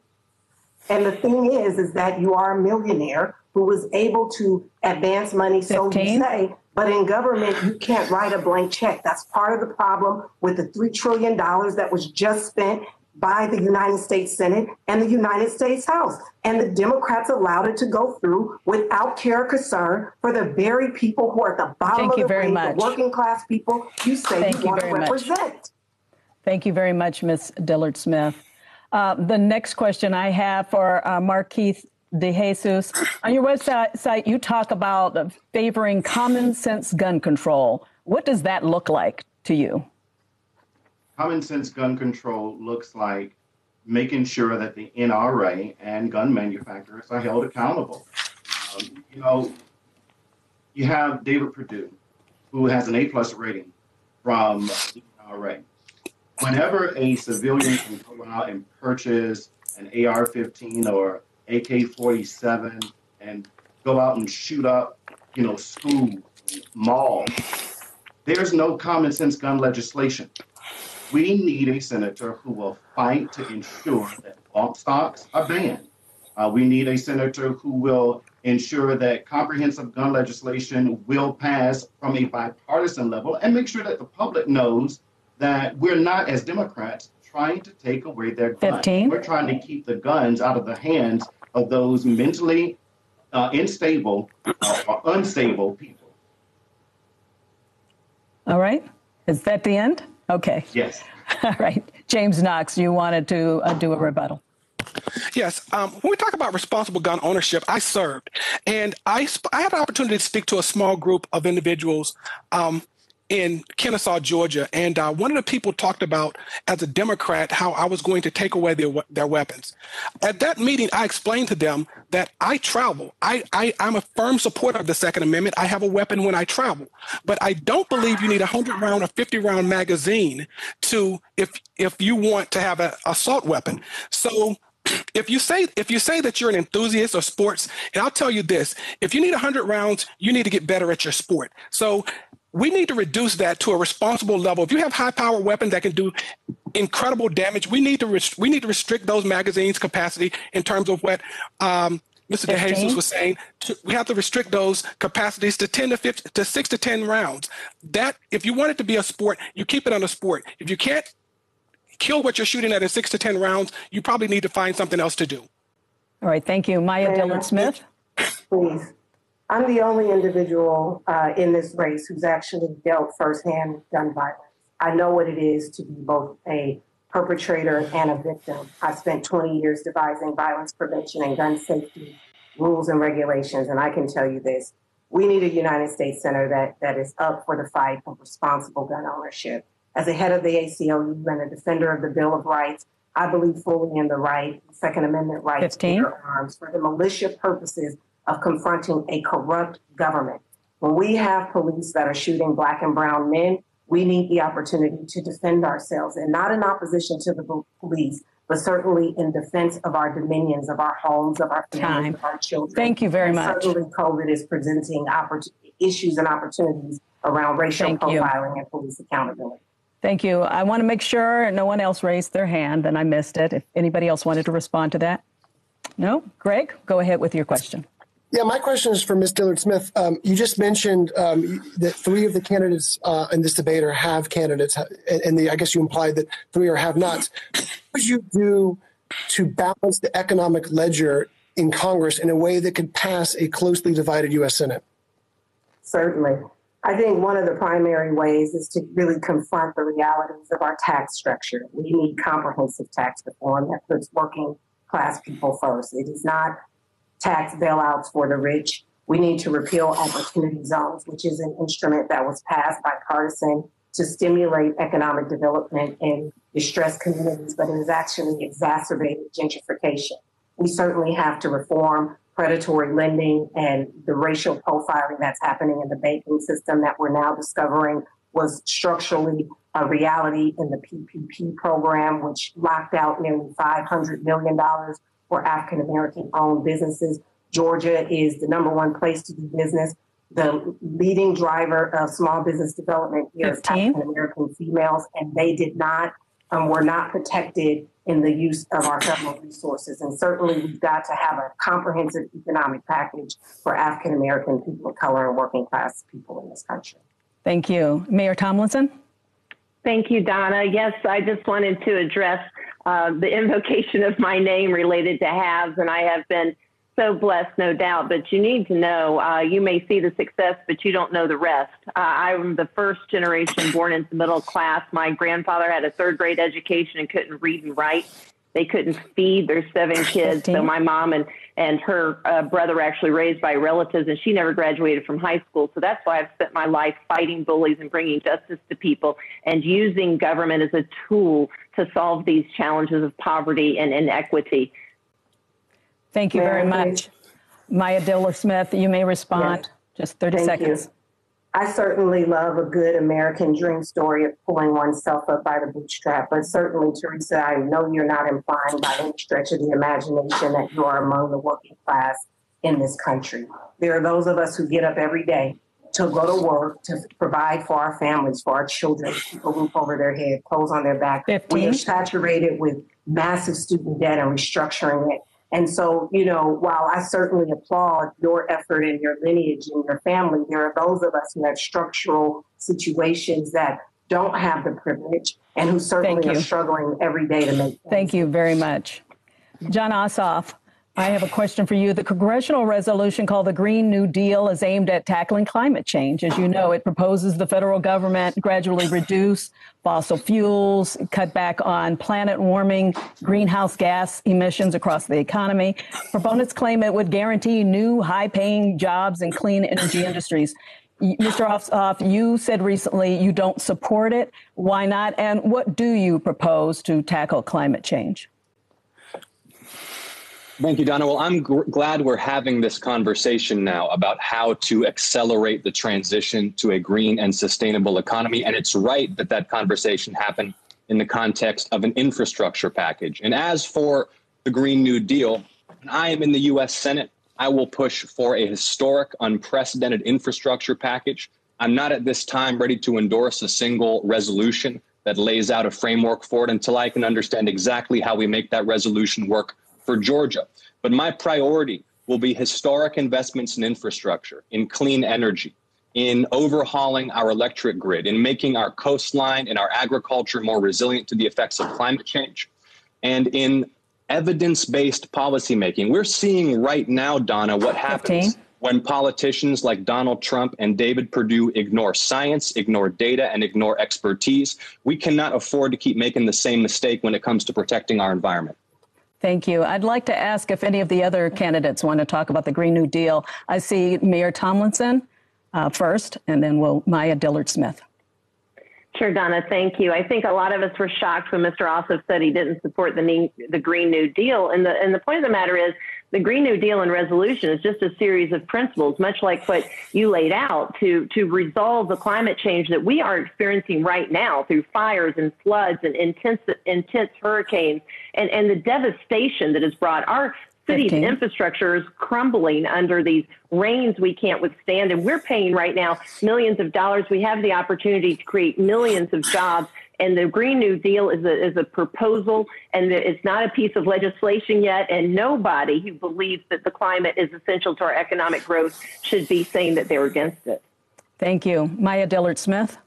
And the thing is, is that you are a millionaire who was able to advance money, so 15? you say, but in government, you can't write a blank check. That's part of the problem with the $3 trillion that was just spent by the United States Senate and the United States House. And the Democrats allowed it to go through without care or concern for the very people who are at the bottom Thank of the ring, the working class people you say Thank you, want to represent. Much. Thank you very much, Ms. Dillard Smith. Uh, the next question I have for uh, Marckeith DeJesus. On your website, you talk about favoring common sense gun control. What does that look like to you? Common sense gun control looks like making sure that the NRA and gun manufacturers are held accountable. Um, you know, you have David Perdue, who has an A plus rating from the NRA. Whenever a civilian can go out and purchase an AR-15 or AK-47 and go out and shoot up, you know, schools, malls, there's no common sense gun legislation. We need a senator who will fight to ensure that bump stocks are banned. Uh, we need a senator who will ensure that comprehensive gun legislation will pass from a bipartisan level and make sure that the public knows that we're not, as Democrats, trying to take away their guns. 15. We're trying to keep the guns out of the hands of those mentally uh, unstable uh, or unstable people. All right. Is that the end? Okay. Yes. All right. James Knox, you wanted to uh, do a rebuttal. Yes. Um, when we talk about responsible gun ownership, I served, and I sp- I had an opportunity to speak to a small group of individuals um, in Kennesaw, Georgia, and uh, one of the people talked about as a Democrat how I was going to take away their their weapons. At that meeting, I explained to them that I travel. I, I I'm a firm supporter of the Second Amendment. I have a weapon when I travel, but I don't believe you need a hundred round or fifty round magazine to if if you want to have an assault weapon. So if you say if you say that you're an enthusiast of sports, and I'll tell you this: if you need 100 rounds, you need to get better at your sport. So we need to reduce that to a responsible level. If you have high power weapons that can do incredible damage, we need to rest- we need to restrict those magazines' capacity in terms of what um, Mr. DeJesus was saying. To, we have to restrict those capacities to 10 to 50, to 6 to 10 rounds. That if you want it to be a sport, you keep it on a sport. If you can't kill what you're shooting at in 6 to 10 rounds, you probably need to find something else to do. All right, thank you. Maya Dillard Smith. Please. I'm the only individual uh, in this race who's actually dealt firsthand with gun violence. I know what it is to be both a perpetrator and a victim. I spent 20 years devising violence prevention and gun safety rules and regulations, and I can tell you this. We need a United States Senator that, that is up for the fight for responsible gun ownership. As a head of the ACLU and a defender of the Bill of Rights, I believe fully in the right, Second Amendment right 15. to bear arms for the militia purposes of confronting a corrupt government. When we have police that are shooting black and brown men, we need the opportunity to defend ourselves and not in opposition to the police, but certainly in defense of our dominions, of our homes, of our families, of our children. Thank you very and much. Certainly, COVID is presenting issues and opportunities around racial Thank profiling you. and police accountability. Thank you. I want to make sure no one else raised their hand and I missed it. If anybody else wanted to respond to that. No? Greg, go ahead with your question. Yeah, my question is for Ms. Dillard Smith. Um, you just mentioned um, that three of the candidates uh, in this debate are have candidates, and the, I guess you implied that three are have nots. What would you do to balance the economic ledger in Congress in a way that could pass a closely divided U.S. Senate? Certainly. I think one of the primary ways is to really confront the realities of our tax structure. We need comprehensive tax reform that puts working class people first. It is not tax bailouts for the rich. We need to repeal opportunity zones, which is an instrument that was passed by bipartisan to stimulate economic development in distressed communities, but it has actually exacerbated gentrification. We certainly have to reform predatory lending and the racial profiling that's happening in the banking system that we're now discovering was structurally a reality in the PPP program, which locked out nearly $500 million for African American owned businesses. Georgia is the number one place to do business the leading driver of small business development here is African American females, and they did not, um, were not protected in the use of our federal resources. And certainly we've got to have a comprehensive economic package for African American people of color and working class people in this country. Thank you. Mayor Tomlinson? Thank you, Donna. Yes, I just wanted to address uh, the invocation of my name related to haves, and I have been so blessed, no doubt. But you need to know uh, you may see the success, but you don't know the rest. Uh, I'm the first generation born into middle class. My grandfather had a third grade education and couldn't read and write. They couldn't feed their seven kids. So my mom and, and her uh, brother were actually raised by relatives, and she never graduated from high school. So that's why I've spent my life fighting bullies and bringing justice to people and using government as a tool to solve these challenges of poverty and inequity. Thank you very much. Maya Dillard Smith, you may respond. Yes. Just 30 Thank seconds. You. I certainly love a good American dream story of pulling oneself up by the bootstrap, but certainly, Teresa, I know you're not implying by any stretch of the imagination that you are among the working class in this country. There are those of us who get up every day to go to work, to provide for our families, for our children, keep a roof over their head, clothes on their back. 15. We are saturated with massive student debt and restructuring it and so, you know, while I certainly applaud your effort and your lineage and your family, there are those of us who have structural situations that don't have the privilege and who certainly are struggling every day to make. Thank you very much. Jon Ossoff, I have a question for you. The congressional resolution called the Green New Deal is aimed at tackling climate change. As you know, it proposes the federal government gradually reduce fossil fuels, cut back on planet warming greenhouse gas emissions across the economy. Proponents claim it would guarantee new high paying jobs in clean energy industries. Mr. Ossoff, you said recently you don't support it. Why not? And what do you propose to tackle climate change? Thank you, Donna. Well, I'm glad we're having this conversation now about how to accelerate the transition to a green and sustainable economy. And it's right that that conversation happen in the context of an infrastructure package. And as for the Green New Deal, I am in the U.S. Senate, I will push for a historic, unprecedented infrastructure package. I'm not at this time ready to endorse a single resolution that lays out a framework for it until I can understand exactly how we make that resolution work for Georgia. But my priority will be historic investments in infrastructure, in clean energy, in overhauling our electric grid, in making our coastline and our agriculture more resilient to the effects of climate change, and in evidence based policymaking. We're seeing right now, Donna, what happens 15. when politicians like Donald Trump and David Perdue ignore science, ignore data, and ignore expertise. We cannot afford to keep making the same mistake when it comes to protecting our environment. Thank you. I'd like to ask if any of the other candidates want to talk about the Green New Deal. I see Mayor Tomlinson uh, first, and then we'll Maya Dillard Smith. Sure, Donna. Thank you. I think a lot of us were shocked when Mr. Ossoff said he didn't support the the Green New Deal. And the and the point of the matter is, the Green New Deal and resolution is just a series of principles, much like what you laid out to, to resolve the climate change that we are experiencing right now through fires and floods and intense, intense hurricanes and, and the devastation that has brought our city's 15. infrastructure is crumbling under these rains we can't withstand. And we're paying right now millions of dollars. We have the opportunity to create millions of jobs and the Green New Deal is a, is a proposal, and it's not a piece of legislation yet. And nobody who believes that the climate is essential to our economic growth should be saying that they're against it. Thank you. Maya Dillard Smith.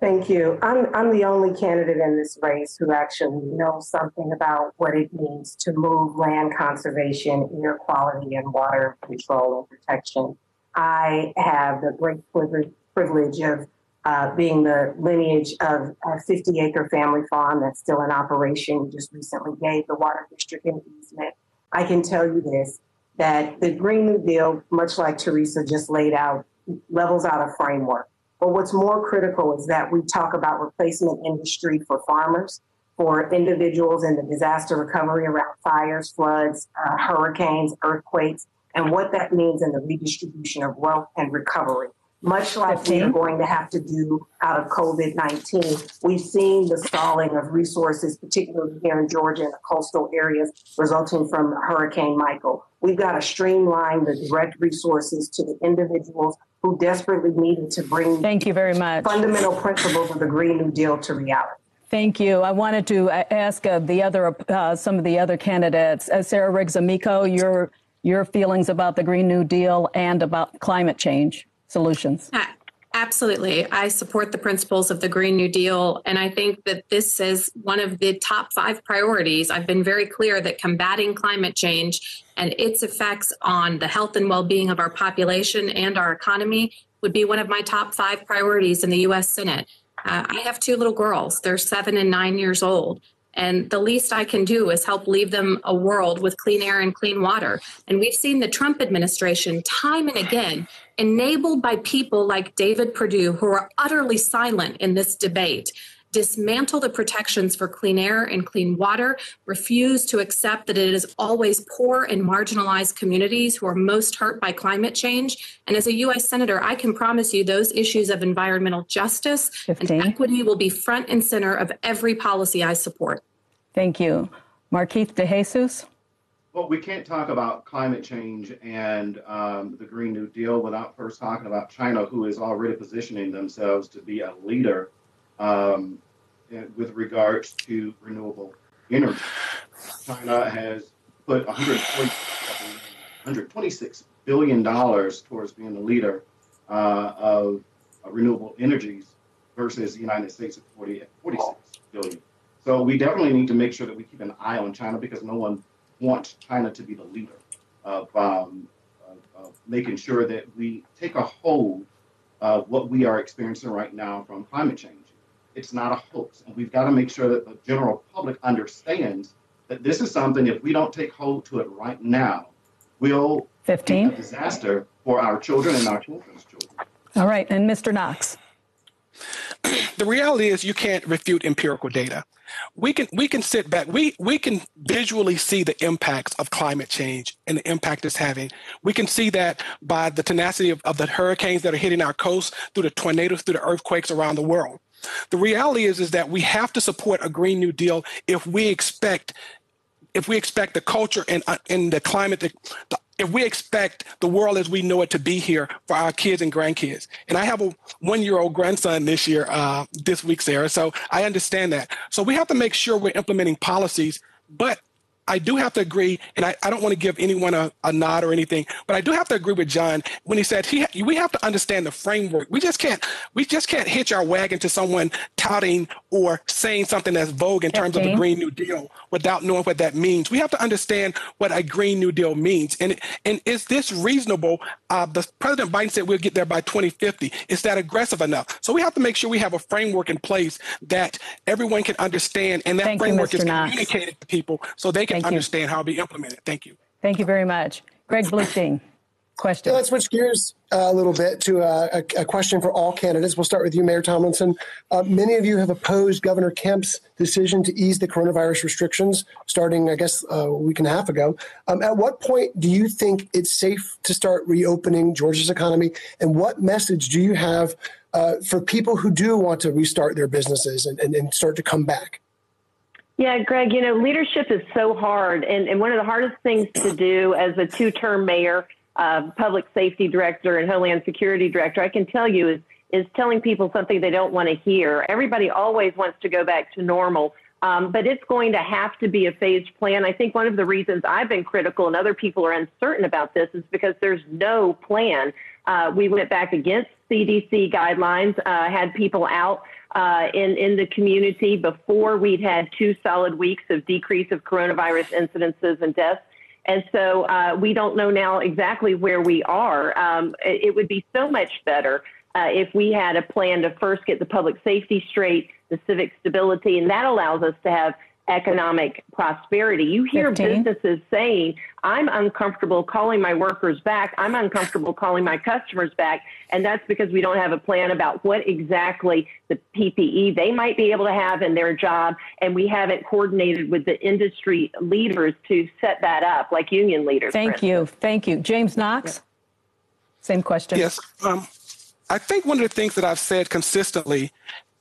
Thank you. I'm, I'm the only candidate in this race who actually knows something about what it means to move land conservation, air quality, and water control and protection. I have the great privilege of uh, being the lineage of a 50 acre family farm that's still in operation. Just recently gave the water district an easement. I can tell you this that the Green New Deal, much like Teresa just laid out, levels out a framework. But what's more critical is that we talk about replacement industry for farmers, for individuals in the disaster recovery around fires, floods, uh, hurricanes, earthquakes, and what that means in the redistribution of wealth and recovery much like 15. we are going to have to do out of COVID 19. We've seen the stalling of resources, particularly here in Georgia and the coastal areas, resulting from Hurricane Michael. We've got to streamline the direct resources to the individuals who desperately needed to bring Thank you very much. fundamental principles of the Green New Deal to reality. Thank you. I wanted to uh, ask uh, the other, uh, some of the other candidates, uh, Sarah Riggs Amico, your your feelings about the Green New Deal and about climate change solutions. Absolutely. I support the principles of the Green New Deal. And I think that this is one of the top five priorities. I've been very clear that combating climate change and its effects on the health and well being of our population and our economy would be one of my top five priorities in the U.S. Senate. Uh, I have two little girls, they're seven and nine years old. And the least I can do is help leave them a world with clean air and clean water. And we've seen the Trump administration time and again enabled by people like David Perdue, who are utterly silent in this debate, dismantle the protections for clean air and clean water, refuse to accept that it is always poor and marginalized communities who are most hurt by climate change. And as a U.S. Senator, I can promise you those issues of environmental justice 15. and equity will be front and center of every policy I support. Thank you. Marckeith DeJesus. Well, we can't talk about climate change and um, the Green New Deal without first talking about China, who is already positioning themselves to be a leader um, with regards to renewable energy. China has put 126 billion dollars towards being the leader uh, of renewable energies versus the United States at 40, 46 billion. So we definitely need to make sure that we keep an eye on China because no one want China to be the leader of, um, of, of making sure that we take a hold of what we are experiencing right now from climate change. It's not a hoax, and we've got to make sure that the general public understands that this is something. If we don't take hold to it right now, will 15 a disaster for our children and our children's children. All right, and Mr. Knox. The reality is you can't refute empirical data we can we can sit back. We we can visually see the impacts of climate change and the impact it's having. We can see that by the tenacity of, of the hurricanes that are hitting our coast through the tornadoes through the earthquakes around the world. The reality is is that we have to support a green new deal if we expect if we expect the culture and, uh, and the climate the, the if we expect the world as we know it to be here for our kids and grandkids. And I have a one year old grandson this year, uh, this week, Sarah. So I understand that. So we have to make sure we're implementing policies, but I do have to agree, and I, I don't want to give anyone a, a, nod or anything, but I do have to agree with Jon when he said he we have to understand the framework. We just can't we just can't hitch our wagon to someone touting or saying something that's vogue in terms of the Green New Deal without knowing what that means. We have to understand what a Green New Deal means, and and is this reasonable? Uh, the President Biden said we'll get there by 2050. Is that aggressive enough? So we have to make sure we have a framework in place that everyone can understand, and that Thank framework you, is Knox. communicated to people so they can can Thank understand you. how it'll be implemented. Thank you. Thank you very much. Greg Bluestein, question. Yeah, let's switch gears a little bit to a, a, a, question for all candidates. We'll start with you, Mayor Tomlinson. Uh, many of you have opposed Governor Kemp's decision to ease the coronavirus restrictions starting, I guess, uh, a week and a half ago. Um, at what point do you think it's safe to start reopening Georgia's economy? And what message do you have uh, for people who do want to restart their businesses and, and, and start to come back? Yeah, Greg, you know, leadership is so hard. And, and one of the hardest things to do as a two term mayor, uh, public safety director, and homeland security director, I can tell you is, is telling people something they don't want to hear. Everybody always wants to go back to normal. Um, but it's going to have to be a phased plan. I think one of the reasons I've been critical and other people are uncertain about this is because there's no plan. Uh, we went back against CDC guidelines, uh, had people out uh, in, in the community before we'd had two solid weeks of decrease of coronavirus incidences and deaths. And so uh, we don't know now exactly where we are. Um, it, it, would be so much better uh, if we had a plan to first get the public safety straight, the civic stability, and that allows us to have economic prosperity. You hear 15. businesses saying, I'm uncomfortable calling my workers back. I'm uncomfortable calling my customers back. And that's because we don't have a plan about what exactly the PPE they might be able to have in their job. And we haven't coordinated with the industry leaders to set that up, like union leaders. Thank you. Thank you. James Knox, yeah. same question. Yes. Um, I think one of the things that I've said consistently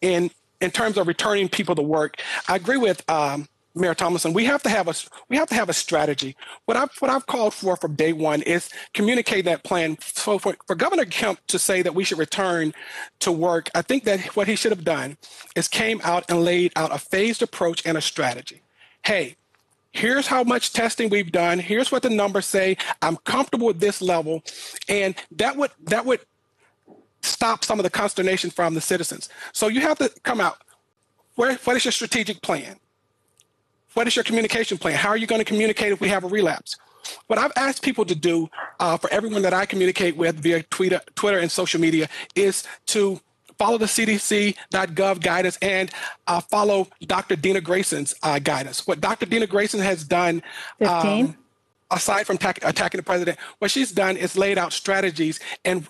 in in terms of returning people to work, I agree with um, Mayor Thomason. We have to have a we have to have a strategy. What I've what I've called for from day one is communicate that plan. So for, for Governor Kemp to say that we should return to work, I think that what he should have done is came out and laid out a phased approach and a strategy. Hey, here's how much testing we've done. Here's what the numbers say. I'm comfortable with this level, and that would that would stop some of the consternation from the citizens. So you have to come out. Where, what is your strategic plan? What is your communication plan? How are you going to communicate if we have a relapse? What I've asked people to do uh, for everyone that I communicate with via Twitter, Twitter and social media is to follow the CDC.gov guidance and uh, follow Dr. Dena Grayson's uh, guidance. What Dr. Dena Grayson has done, um, aside from attacking the president, what she's done is laid out strategies and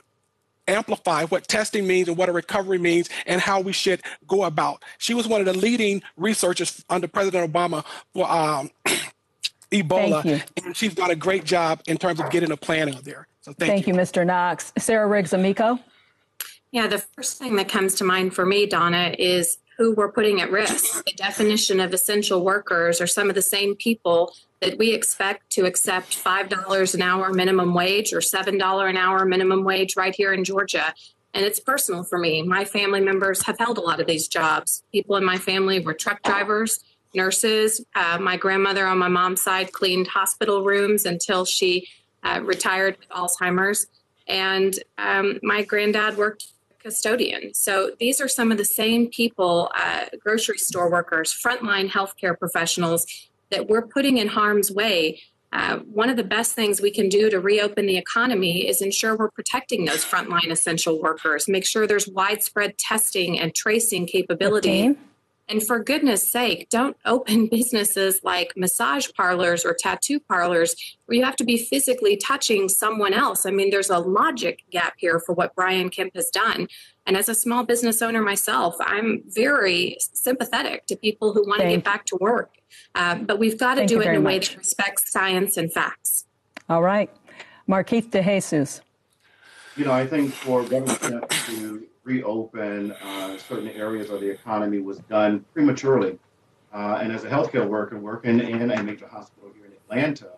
amplify what testing means and what a recovery means and how we should go about. She was one of the leading researchers under President Obama for um, Ebola, and she's done a great job in terms of getting a plan out there. So thank, thank you. you, Mr. Knox. Sarah Riggs Amico. Yeah, the first thing that comes to mind for me, Donna, is who we're putting at risk. The definition of essential workers are some of the same people that we expect to accept $5 an hour minimum wage or $7 an hour minimum wage right here in Georgia. And it's personal for me. My family members have held a lot of these jobs. People in my family were truck drivers, nurses. Uh, my grandmother on my mom's side cleaned hospital rooms until she uh, retired with Alzheimer's. And um, my granddad worked custodian. So these are some of the same people, uh, grocery store workers, frontline healthcare professionals that we're putting in harm's way. Uh, one of the best things we can do to reopen the economy is ensure we're protecting those frontline essential workers, make sure there's widespread testing and tracing capability. Okay. And for goodness sake, don't open businesses like massage parlors or tattoo parlors where you have to be physically touching someone else. I mean, there's a logic gap here for what Brian Kemp has done. And as a small business owner myself, I'm very sympathetic to people who want to get back to work. Uh, but we've got to Thank do it in a way much. that respects science and facts. All right. Marckeith DeJesus. You know, I think for government to reopen uh, certain areas of the economy was done prematurely. Uh, and as a healthcare worker working in a major hospital here in Atlanta,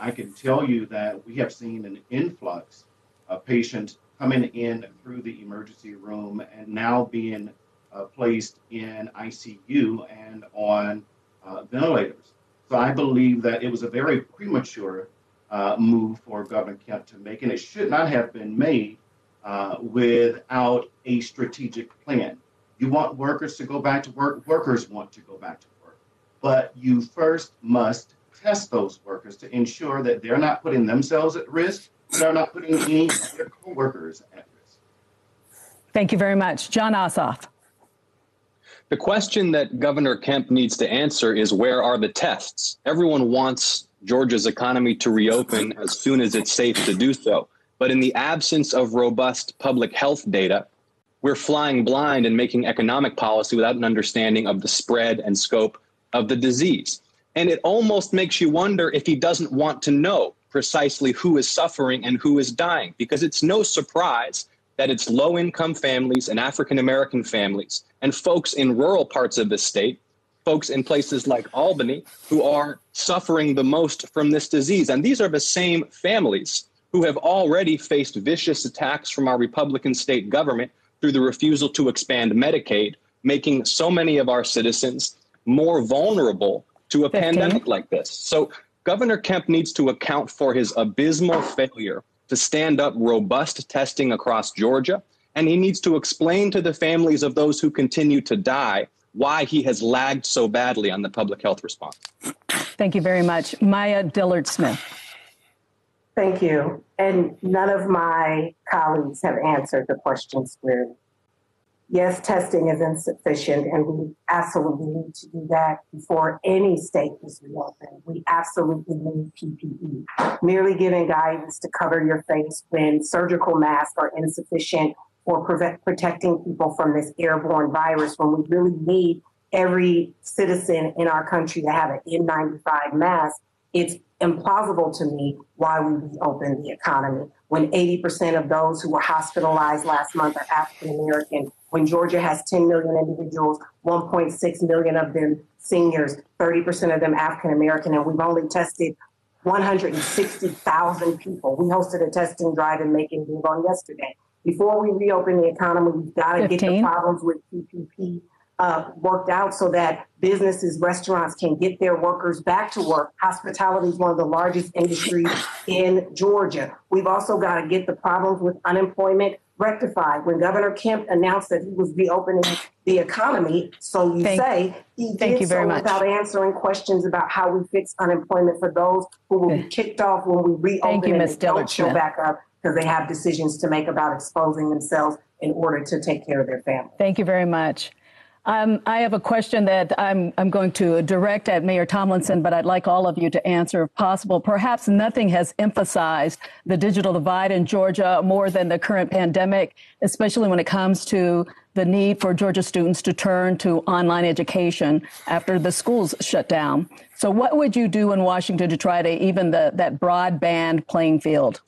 I can tell you that we have seen an influx of patients coming in through the emergency room and now being uh, placed in ICU and on uh, ventilators. So I believe that it was a very premature uh, move for Governor Kemp to make, and it should not have been made uh, without a strategic plan. You want workers to go back to work, workers want to go back to work. But you first must test those workers to ensure that they're not putting themselves at risk, they're not putting any of their coworkers at risk. Thank you very much. Jon Ossoff. The question that Governor Kemp needs to answer is where are the tests? Everyone wants Georgia's economy to reopen as soon as it's safe to do so. But in the absence of robust public health data, we're flying blind and making economic policy without an understanding of the spread and scope of the disease. And it almost makes you wonder if he doesn't want to know precisely who is suffering and who is dying, because it's no surprise that it's low income families and African American families and folks in rural parts of the state, folks in places like Albany, who are suffering the most from this disease. And these are the same families who have already faced vicious attacks from our Republican state government through the refusal to expand Medicaid, making so many of our citizens more vulnerable to a 15. pandemic like this. So Governor Kemp needs to account for his abysmal failure to stand up robust testing across Georgia, and he needs to explain to the families of those who continue to die why he has lagged so badly on the public health response. Thank you very much. Maya Dillard Smith. Thank you. And none of my colleagues have answered the question squarely. Yes, testing is insufficient, and we absolutely need to do that before any state is reopened. We absolutely need PPE. Merely giving guidance to cover your face when surgical masks are insufficient for prevent, protecting people from this airborne virus, when we really need every citizen in our country to have an N95 mask, it's implausible to me why we reopen the economy when 80% of those who were hospitalized last month are African American, when Georgia has 10 million individuals, 1.6 million of them seniors, 30% of them African American, and we've only tested 160,000 people. We hosted a testing drive in Macon on yesterday. Before we reopen the economy, we've got to get the problems with PPP uh, worked out so that businesses, restaurants can get their workers back to work. Hospitality is one of the largest industries in Georgia. We've also got to get the problems with unemployment rectified. When Governor Kemp announced that he was reopening the economy, so you thank, say, he did you so without answering questions about how we fix unemployment for those who will be kicked off when we reopen thank you, and Ms. don't show back up because they have decisions to make about exposing themselves in order to take care of their family. Thank you very much. Um, I have a question that I'm, I'm going to direct at Mayor Tomlinson, but I'd like all of you to answer if possible. Perhaps nothing has emphasized the digital divide in Georgia more than the current pandemic, especially when it comes to the need for Georgia students to turn to online education after the schools shut down. So, what would you do in Washington to try to even the, that broadband playing field?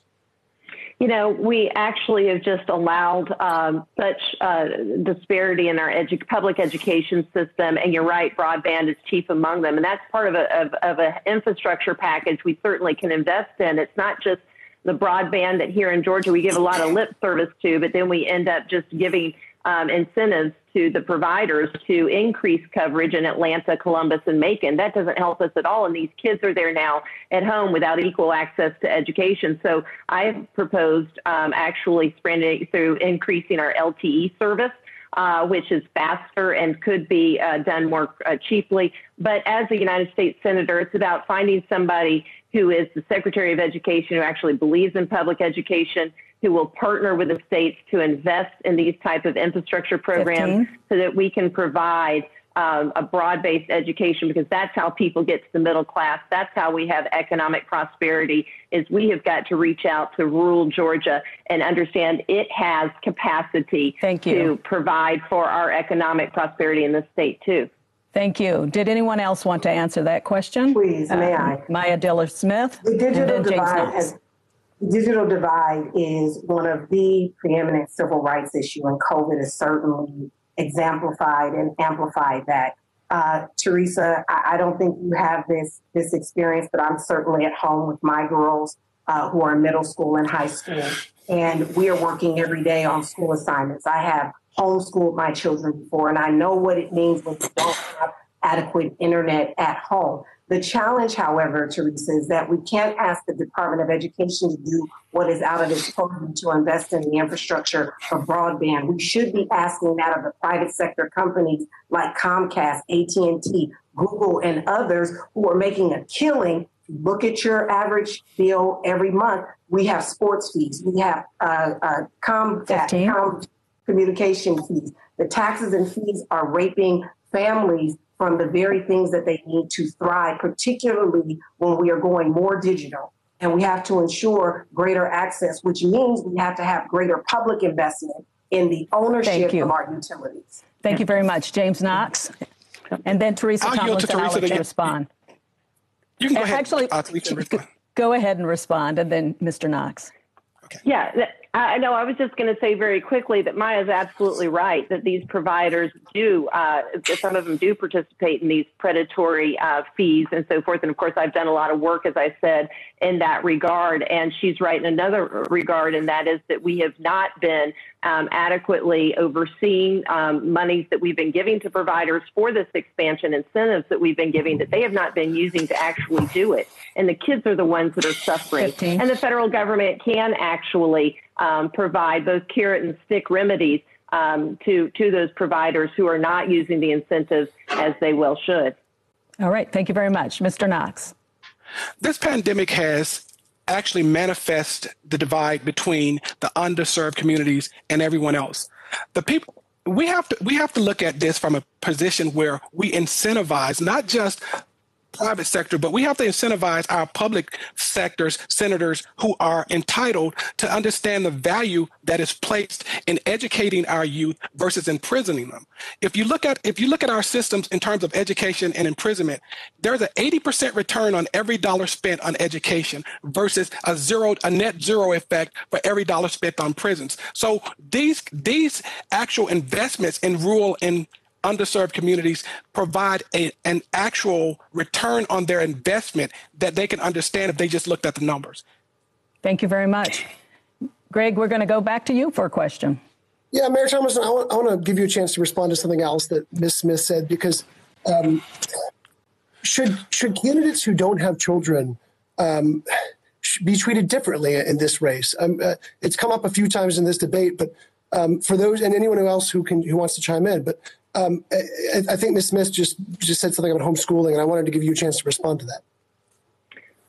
You know, we actually have just allowed um, such uh, disparity in our edu- public education system, and you're right, broadband is chief among them, and that's part of a of, of infrastructure package we certainly can invest in. It's not just the broadband that here in Georgia we give a lot of lip service to, but then we end up just giving um, incentives to the providers to increase coverage in Atlanta, Columbus, and Macon. That doesn't help us at all. And these kids are there now at home without equal access to education. So I have proposed um, actually spreading through increasing our LTE service. Uh, which is faster and could be uh, done more uh, cheaply. But as a United States Senator, it's about finding somebody who is the Secretary of Education who actually believes in public education, who will partner with the states to invest in these type of infrastructure programs 15. so that we can provide um, a broad-based education because that's how people get to the middle class. That's how we have economic prosperity is we have got to reach out to rural Georgia and understand it has capacity to provide for our economic prosperity in this state too. Thank you. Did anyone else want to answer that question? Please, may uh, I? Maya Dillard Smith. The digital divide has digital divide is one of the preeminent civil rights issue, and COVID has certainly exemplified and amplified that. Uh, Teresa, I, I, don't think you have this this experience, but I'm certainly at home with my girls uh, who are in middle school and high school, and we are working every day on school assignments. I have homeschooled my children before, and I know what it means when you don't have adequate internet at home. The challenge, however, Teresa, is that we can't ask the Department of Education to do what is out of its purview to invest in the infrastructure of broadband. We should be asking that of the private sector companies like Comcast, AT&T, Google, and others who are making a killing. Look at your average bill every month. We have sports fees. We have uh, uh, com, com communication fees. The taxes and fees are raping families from the very things that they need to thrive, particularly when we are going more digital. And we have to ensure greater access, which means we have to have greater public investment in the ownership of our utilities. Thank you very much. James Knox. And then Teresa I'll Tomlinson, Teresa I'll let you respond. You can go ahead. Actually, uh, go ahead and respond, and then Mr. Knox. Okay. Yeah, I know. I was just going to say very quickly that Maya's absolutely right that these providers do, uh, some of them do participate in these predatory uh, fees and so forth. And of course, I've done a lot of work, as I said, in that regard. And she's right in another regard, and that is that we have not been um, adequately overseeing um, monies that we've been giving to providers for this expansion, incentives that we've been giving that they have not been using to actually do it. And the kids are the ones that are suffering. 15. And the federal government can actually um, provide both carrot and stick remedies um, to to those providers who are not using the incentives as they well should. All right, thank you very much, Mr. Knox. This pandemic has actually manifest the divide between the underserved communities and everyone else. The people we have to we have to look at this from a position where we incentivize not just private sector, but we have to incentivize our public sectors, senators who are entitled to understand the value that is placed in educating our youth versus imprisoning them. If you look at if you look at our systems in terms of education and imprisonment, there's an 80% return on every dollar spent on education versus a zero a net zero effect for every dollar spent on prisons. So these these actual investments in rural and underserved communities provide a, an actual return on their investment that they can understand if they just looked at the numbers. Thank you very much. Greg, we're going to go back to you for a question. Yeah, Mayor Thomas, I want, I want to give you a chance to respond to something else that Ms. Smith said because um, should should candidates who don't have children um, be treated differently in this race? Um, uh, it's come up a few times in this debate, but um, for those and anyone else who can who wants to chime in, but um, I, I, think Ms. Smith just just said something about homeschooling, and I wanted to give you a chance to respond to that.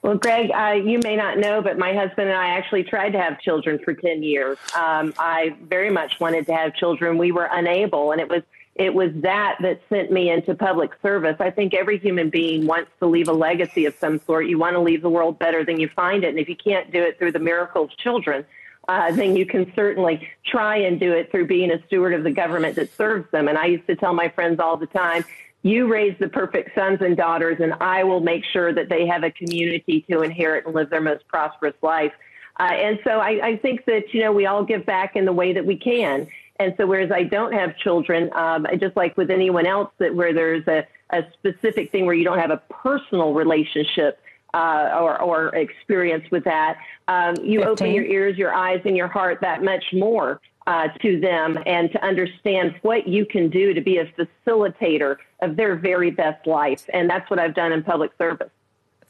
Well, Greg, uh, you may not know, but my husband and I actually tried to have children for 10 years. Um, I very much wanted to have children. We were unable, and it was it was that that sent me into public service. I think every human being wants to leave a legacy of some sort. You want to leave the world better than you find it, and if you can't do it through the miracle of children, uh, then you can certainly try and do it through being a steward of the government that serves them. And I used to tell my friends all the time, you raise the perfect sons and daughters, and I will make sure that they have a community to inherit and live their most prosperous life. Uh, and so I, I, think that, you know, we all give back in the way that we can. And so whereas I don't have children, um, just like with anyone else, that where there's a, a specific thing where you don't have a personal relationship uh, or, or experience with that, um, you 15. open your ears, your eyes, and your heart that much more uh, to them and to understand what you can do to be a facilitator of their very best life. And that's what I've done in public service.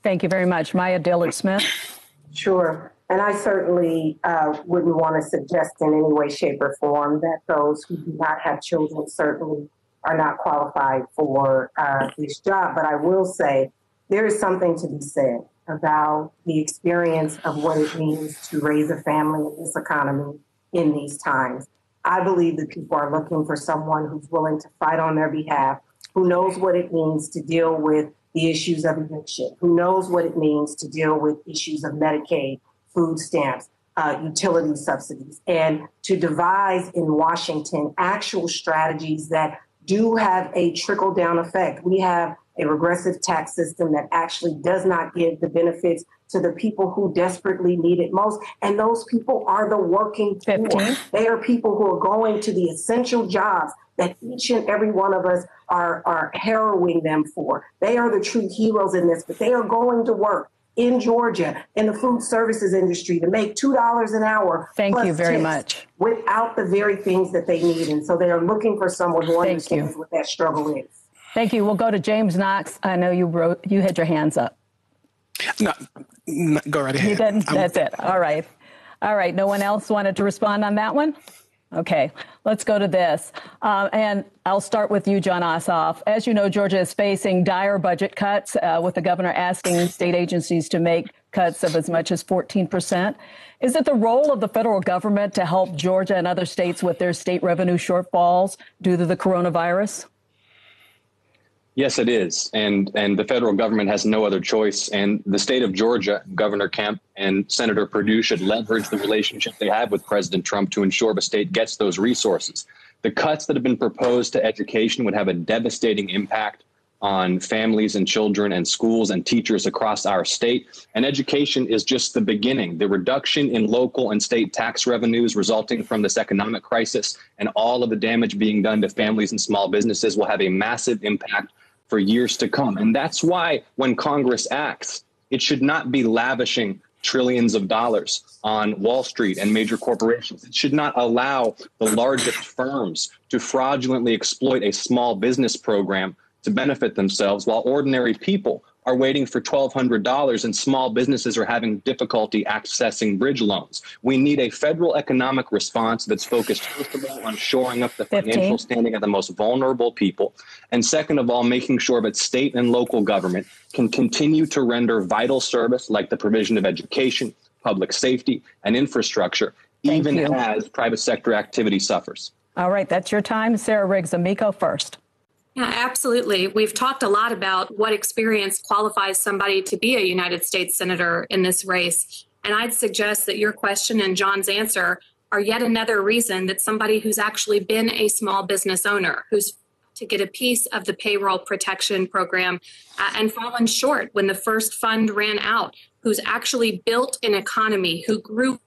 Thank you very much. Maya Dillard Smith. Sure. And I certainly uh, wouldn't want to suggest in any way, shape, or form that those who do not have children certainly are not qualified for uh, this job. But I will say there is something to be said about the experience of what it means to raise a family in this economy in these times. I believe that people are looking for someone who's willing to fight on their behalf, who knows what it means to deal with the issues of eviction, who knows what it means to deal with issues of Medicaid, food stamps, uh, utility subsidies, and to devise in Washington actual strategies that do have a trickle down effect. We have a regressive tax system that actually does not give the benefits to the people who desperately need it most. And those people are the working poor. They are people who are going to the essential jobs that each and every one of us are, are harrowing them for. They are the true heroes in this, but they are going to work in Georgia in the food services industry to make $2 an hour. Thank you very much. Without the very things that they need. And so they are looking for someone who Thank understands you. what that struggle is. Thank you. We'll go to James Knox. I know you wrote, you had your hands up. No, no go right ahead. You didn't? That's it. All right. All right. No one else wanted to respond on that one? Okay, let's go to this. Uh, and I'll start with you, Jon Ossoff. As you know, Georgia is facing dire budget cuts, uh, with the governor asking state agencies to make cuts of as much as 14%. Is it the role of the federal government to help Georgia and other states with their state revenue shortfalls due to the coronavirus? Yes, it is. And and the federal government has no other choice. And the state of Georgia, Governor Kemp and Senator Perdue should leverage the relationship they have with President Trump to ensure the state gets those resources. The cuts that have been proposed to education would have a devastating impact on families and children and schools and teachers across our state. And education is just the beginning. The reduction in local and state tax revenues resulting from this economic crisis and all of the damage being done to families and small businesses will have a massive impact for years to come. And that's why when Congress acts, it should not be lavishing trillions of dollars on Wall Street and major corporations. It should not allow the largest firms to fraudulently exploit a small business program to benefit themselves while ordinary people are waiting for $1,200 and small businesses are having difficulty accessing bridge loans. We need a federal economic response that's focused, first of all, on shoring up the 15. financial standing of the most vulnerable people. And second of all, making sure that state and local government can continue to render vital service like the provision of education, public safety, and infrastructure, Thank even you. as private sector activity suffers. All right, that's your time. Sarah Riggs Amico first. Yeah, absolutely. We've talked a lot about what experience qualifies somebody to be a United States Senator in this race. And I'd suggest that your question and Jon's answer are yet another reason that somebody who's actually been a small business owner, who's to get a piece of the payroll protection program uh, and fallen short when the first fund ran out, who's actually built an economy, who grew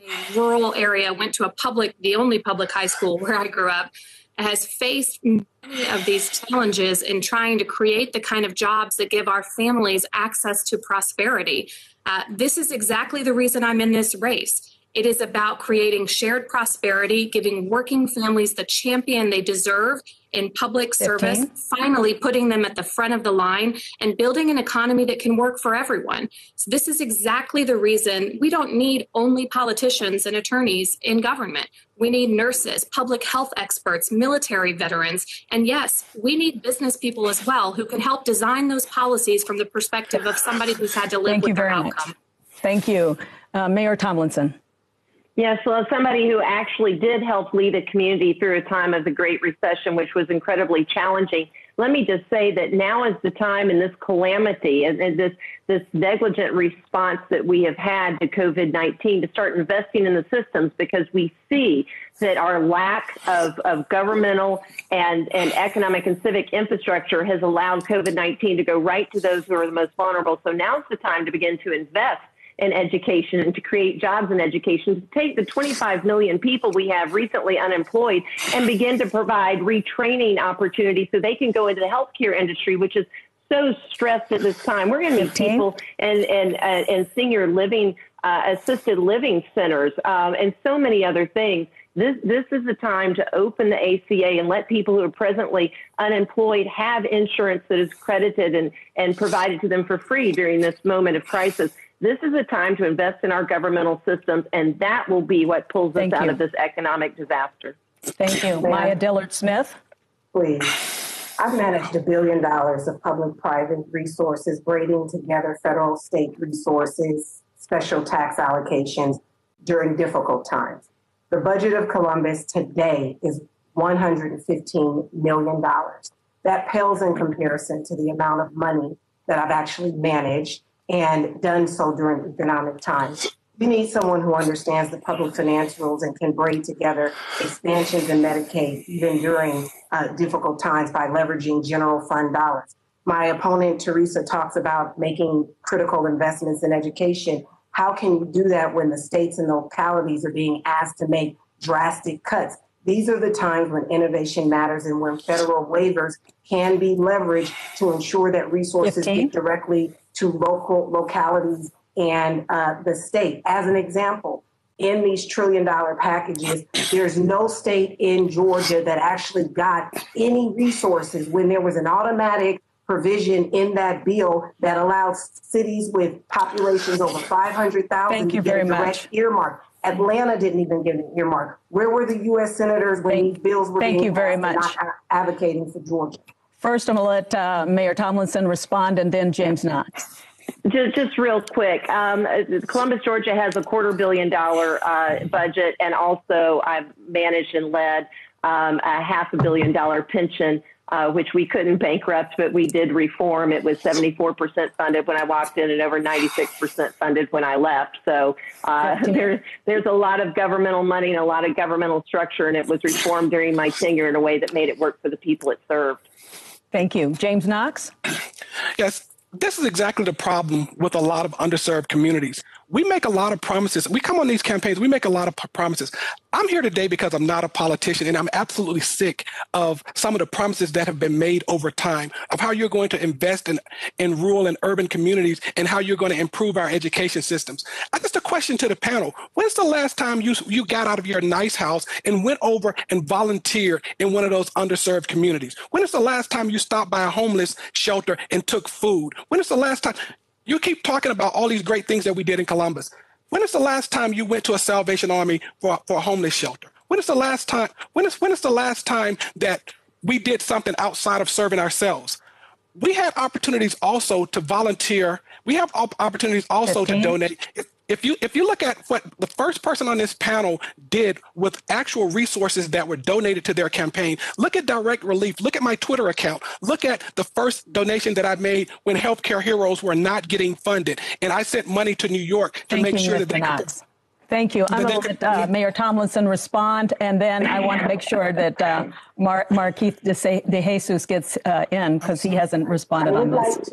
a rural area, went to a public, the only public high school where I grew up, has faced many of these challenges in trying to create the kind of jobs that give our families access to prosperity. Uh, this is exactly the reason I'm in this race. It is about creating shared prosperity, giving working families the champion they deserve in public 15. service, finally putting them at the front of the line and building an economy that can work for everyone. So this is exactly the reason we don't need only politicians and attorneys in government. We need nurses, public health experts, military veterans, and yes, we need business people as well who can help design those policies from the perspective of somebody who's had to live Thank with you their very outcome. Much. Thank you. Uh, Mayor Tomlinson. Yes, well, as somebody who actually did help lead a community through a time of the Great Recession, which was incredibly challenging, let me just say that now is the time in this calamity and, and this this negligent response that we have had to COVID nineteen to start investing in the systems because we see that our lack of, of governmental and, and economic and civic infrastructure has allowed COVID nineteen to go right to those who are the most vulnerable. So now's the time to begin to invest in education and to create jobs in education, to take the 25 million people we have recently unemployed and begin to provide retraining opportunities so they can go into the healthcare industry, which is so stressed at this time. We're going to need people and and uh, and senior living, uh, assisted living centers, um, and so many other things. This this is the time to open the ACA and let people who are presently unemployed have insurance that is credited and and provided to them for free during this moment of crisis. This is a time to invest in our governmental systems, and that will be what pulls Thank us you. out of this economic disaster. Thank you. Maya Dillard Smith. Please. I've managed a billion dollars of public private resources, braiding together federal state resources, special tax allocations during difficult times. The budget of Columbus today is $115 million. That pales in comparison to the amount of money that I've actually managed and done so during economic times. We need someone who understands the public finance rules and can braid together expansions in Medicaid even during uh, difficult times by leveraging general fund dollars. My opponent, Teresa, talks about making critical investments in education. How can you do that when the states and localities are being asked to make drastic cuts? These are the times when innovation matters and when federal waivers can be leveraged to ensure that resources 15. get directly to local localities and uh, the state. As an example, in these trillion dollar packages, there's no state in Georgia that actually got any resources when there was an automatic provision in that bill that allows cities with populations over 500,000 to get a direct much. earmark. Atlanta didn't even get an earmark. Where were the U.S. senators when thank, these bills were thank being you very much. not advocating for Georgia? First, I'm going to let uh, Mayor Tomlinson respond, and then James Knox. Just, just real quick, um, Columbus, Georgia has a quarter billion dollar uh, budget, and also I've managed and led um, a half a billion dollar pension, uh, which we couldn't bankrupt, but we did reform. It was 74% funded when I walked in and over 96% funded when I left. So uh, there, there's a lot of governmental money and a lot of governmental structure, and it was reformed during my tenure in a way that made it work for the people it served. Thank you. James Knox? Yes, this is exactly the problem with a lot of underserved communities. We make a lot of promises. We come on these campaigns, we make a lot of promises. I'm here today because I'm not a politician and I'm absolutely sick of some of the promises that have been made over time of how you're going to invest in, in rural and urban communities and how you're going to improve our education systems. I just a question to the panel. When's the last time you, you got out of your nice house and went over and volunteered in one of those underserved communities? When is the last time you stopped by a homeless shelter and took food? When is the last time? You keep talking about all these great things that we did in Columbus. When is the last time you went to a Salvation Army for, for a homeless shelter? When is the last time? When is when is the last time that we did something outside of serving ourselves? We had opportunities also to volunteer. We have opportunities also 15? to donate. If you if you look at what the first person on this panel did with actual resources that were donated to their campaign, look at direct relief. Look at my Twitter account. Look at the first donation that I made when healthcare heroes were not getting funded, and I sent money to New York to Thank make sure that they could. Thank you. I'm going to let uh, Mayor Tomlinson respond, and then I want to make sure that uh, Mar- Marckeith De, Se- De Jesus gets uh, in because he hasn't responded on this.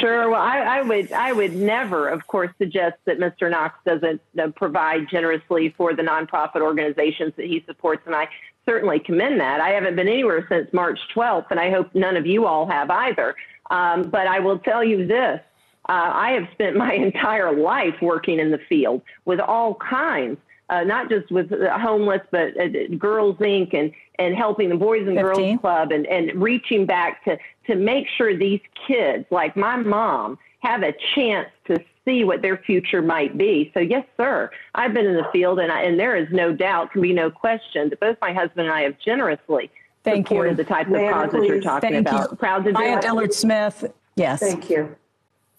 Sure. Well, I, I would I would never, of course, suggest that Mr. Knox doesn't uh, provide generously for the nonprofit organizations that he supports, and I certainly commend that. I haven't been anywhere since March 12th, and I hope none of you all have either. Um, but I will tell you this. Uh, I have spent my entire life working in the field with all kinds, uh, not just with homeless, but uh, Girls Inc. and, and helping the Boys and 15. Girls Club and, and reaching back to, to make sure these kids, like my mom, have a chance to see what their future might be. So, yes, sir, I've been in the field, and, I, and there is no doubt, can be no question, that both my husband and I have generously Thank you. supported the type of Ma'am, causes you're talking Thank about. you. Proud to do Maya it. Dillard Smith, yes. Thank you.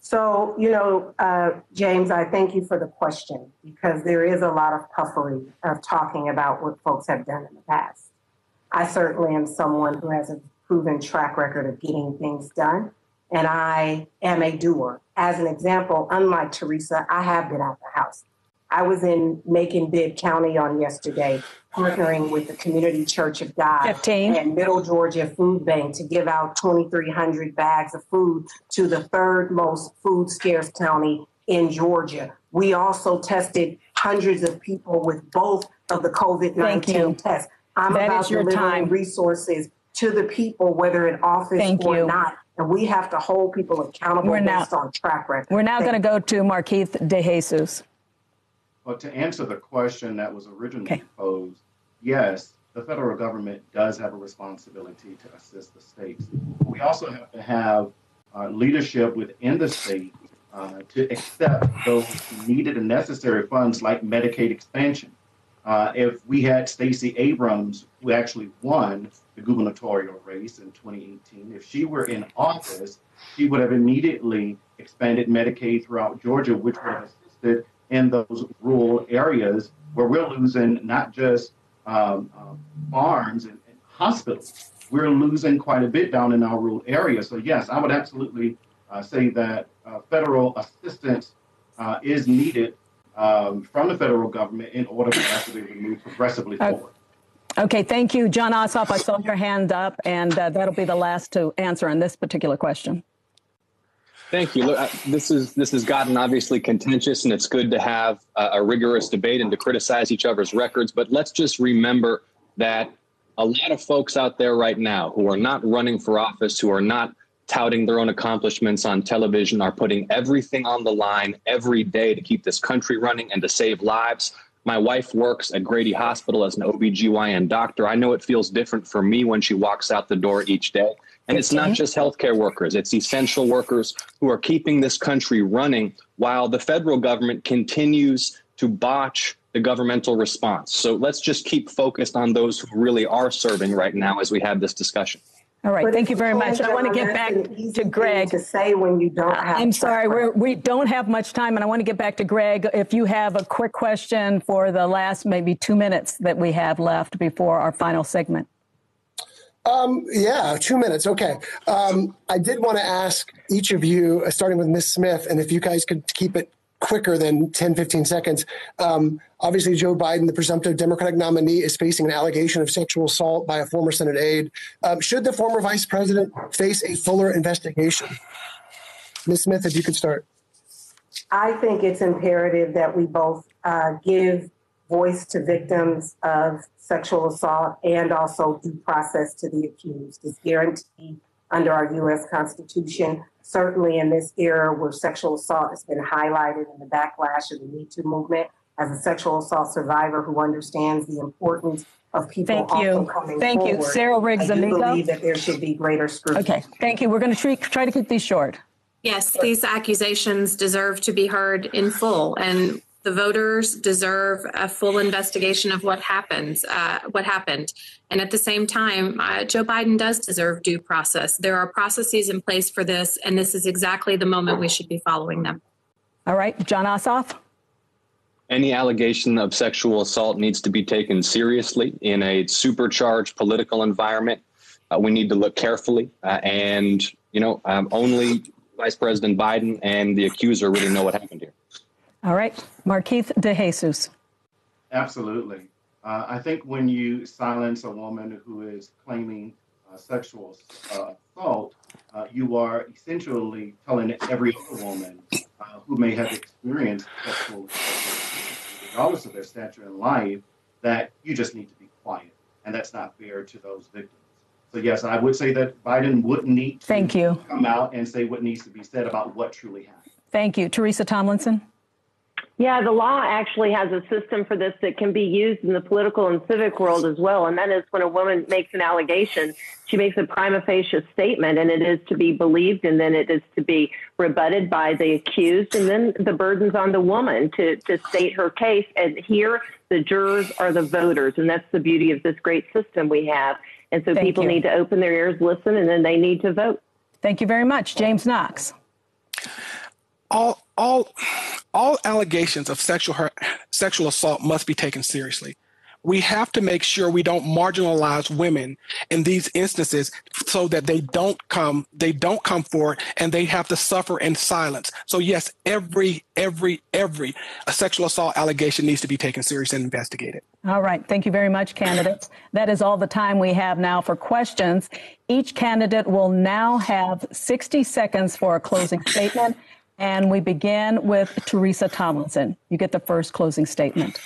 So, you know, uh, James, I thank you for the question because there is a lot of puffery of talking about what folks have done in the past. I certainly am someone who has a proven track record of getting things done, and I am a doer. As an example, unlike Teresa, I have been out the house. I was in Macon Bibb County on yesterday, partnering with the Community Church of God 15. and Middle Georgia Food Bank to give out 2,300 bags of food to the third most food scarce county in Georgia. We also tested hundreds of people with both of the COVID Thank you. 19 tests. I'm That about is your delivering time. resources to the people, whether in office Thank or you. not. And we have to hold people accountable We're now- based on track record. We're now going to go to Marckeith DeJesus. But to answer the question that was originally Okay. posed, yes, the federal government does have a responsibility to assist the states. We also have to have uh, leadership within the state uh, to accept those needed and necessary funds like Medicaid expansion. Uh, if we had Stacey Abrams, who actually won the gubernatorial race in 2018, if she were in office, she would have immediately expanded Medicaid throughout Georgia, which would have assisted in those rural areas where we're losing not just um, farms and, and hospitals, we're losing quite a bit down in our rural areas. So, yes, I would absolutely uh, say that uh, federal assistance uh, is needed um, from the federal government in order for us to be able to move progressively forward. Okay, thank you. Jon Ossoff, I saw your hand up, and uh, that'll be the last to answer on this particular question. Thank you. Look, uh, this is this has gotten obviously contentious, and it's good to have a, a rigorous debate and to criticize each other's records. But let's just remember that a lot of folks out there right now who are not running for office, who are not touting their own accomplishments on television, are putting everything on the line every day to keep this country running and to save lives. My wife works at Grady Hospital as an OBGYN doctor. I know it feels different for me when she walks out the door each day. And it's not just healthcare workers, it's essential workers who are keeping this country running while the federal government continues to botch the governmental response. So let's just keep focused on those who really are serving right now as we have this discussion. All right, But thank you very much. I want to get back to Greg. To say when you don't uh, have. I'm sorry, we're, we don't have much time, and I want to get back to Greg. If you have a quick question for the last maybe two minutes that we have left before our final segment. Um, yeah, two minutes. Okay. Um, I did want to ask each of you, uh, starting with Ms. Smith, and if you guys could keep it quicker than 10, 15 seconds. Um, obviously, Joe Biden, the presumptive Democratic nominee, is facing an allegation of sexual assault by a former Senate aide. Um, should the former vice president face a fuller investigation? Ms. Smith, if you could start. I think it's imperative that we both uh, give voice to victims of sexual assault and also due process to the accused. is guaranteed under our U.S. Constitution. Certainly in this era where sexual assault has been highlighted in the backlash of the Me Too movement, as a sexual assault survivor who understands the importance of people Thank also you. coming Thank you. Sarah Riggs I do believe that there should be greater scrutiny. Okay, thank you. We're going to try, try to keep these short. Yes, these accusations deserve to be heard in full, and the voters deserve a full investigation of what happens, uh, what happened. And at the same time, uh, Joe Biden does deserve due process. There are processes in place for this, and this is exactly the moment we should be following them. All right, Jon Ossoff. Any allegation of sexual assault needs to be taken seriously in a supercharged political environment. Uh, we need to look carefully, uh, and you know, um, only Vice President Biden and the accuser really know what happened here. All right, Marckeith DeJesus. Absolutely. Uh, I think when you silence a woman who is claiming uh, sexual uh, assault, uh, you are essentially telling every other woman uh, who may have experienced sexual assault, regardless of their stature in life, that you just need to be quiet. And that's not fair to those victims. So, yes, I would say that Biden would need to Thank you. come out and say what needs to be said about what truly happened. Thank you. Teresa Tomlinson. Yeah, the law actually has a system for this that can be used in the political and civic world as well. And that is when a woman makes an allegation, she makes a prima facie statement, and it is to be believed, and then it is to be rebutted by the accused. And then the burden's on the woman to, to state her case. And here, the jurors are the voters. And that's the beauty of this great system we have. And so Thank people you. need to open their ears, listen, and then they need to vote. Thank you very much. James Knox. All all all allegations of sexual har- sexual assault must be taken seriously. We have to make sure we don't marginalize women in these instances so that they don't come they don't come forward and they have to suffer in silence. So yes, every every every sexual assault allegation needs to be taken seriously and investigated. All right. Thank you very much, candidates. That is all the time we have now for questions. Each candidate will now have 60 seconds for a closing statement. And we begin with Teresa Tomlinson. You get the first closing statement.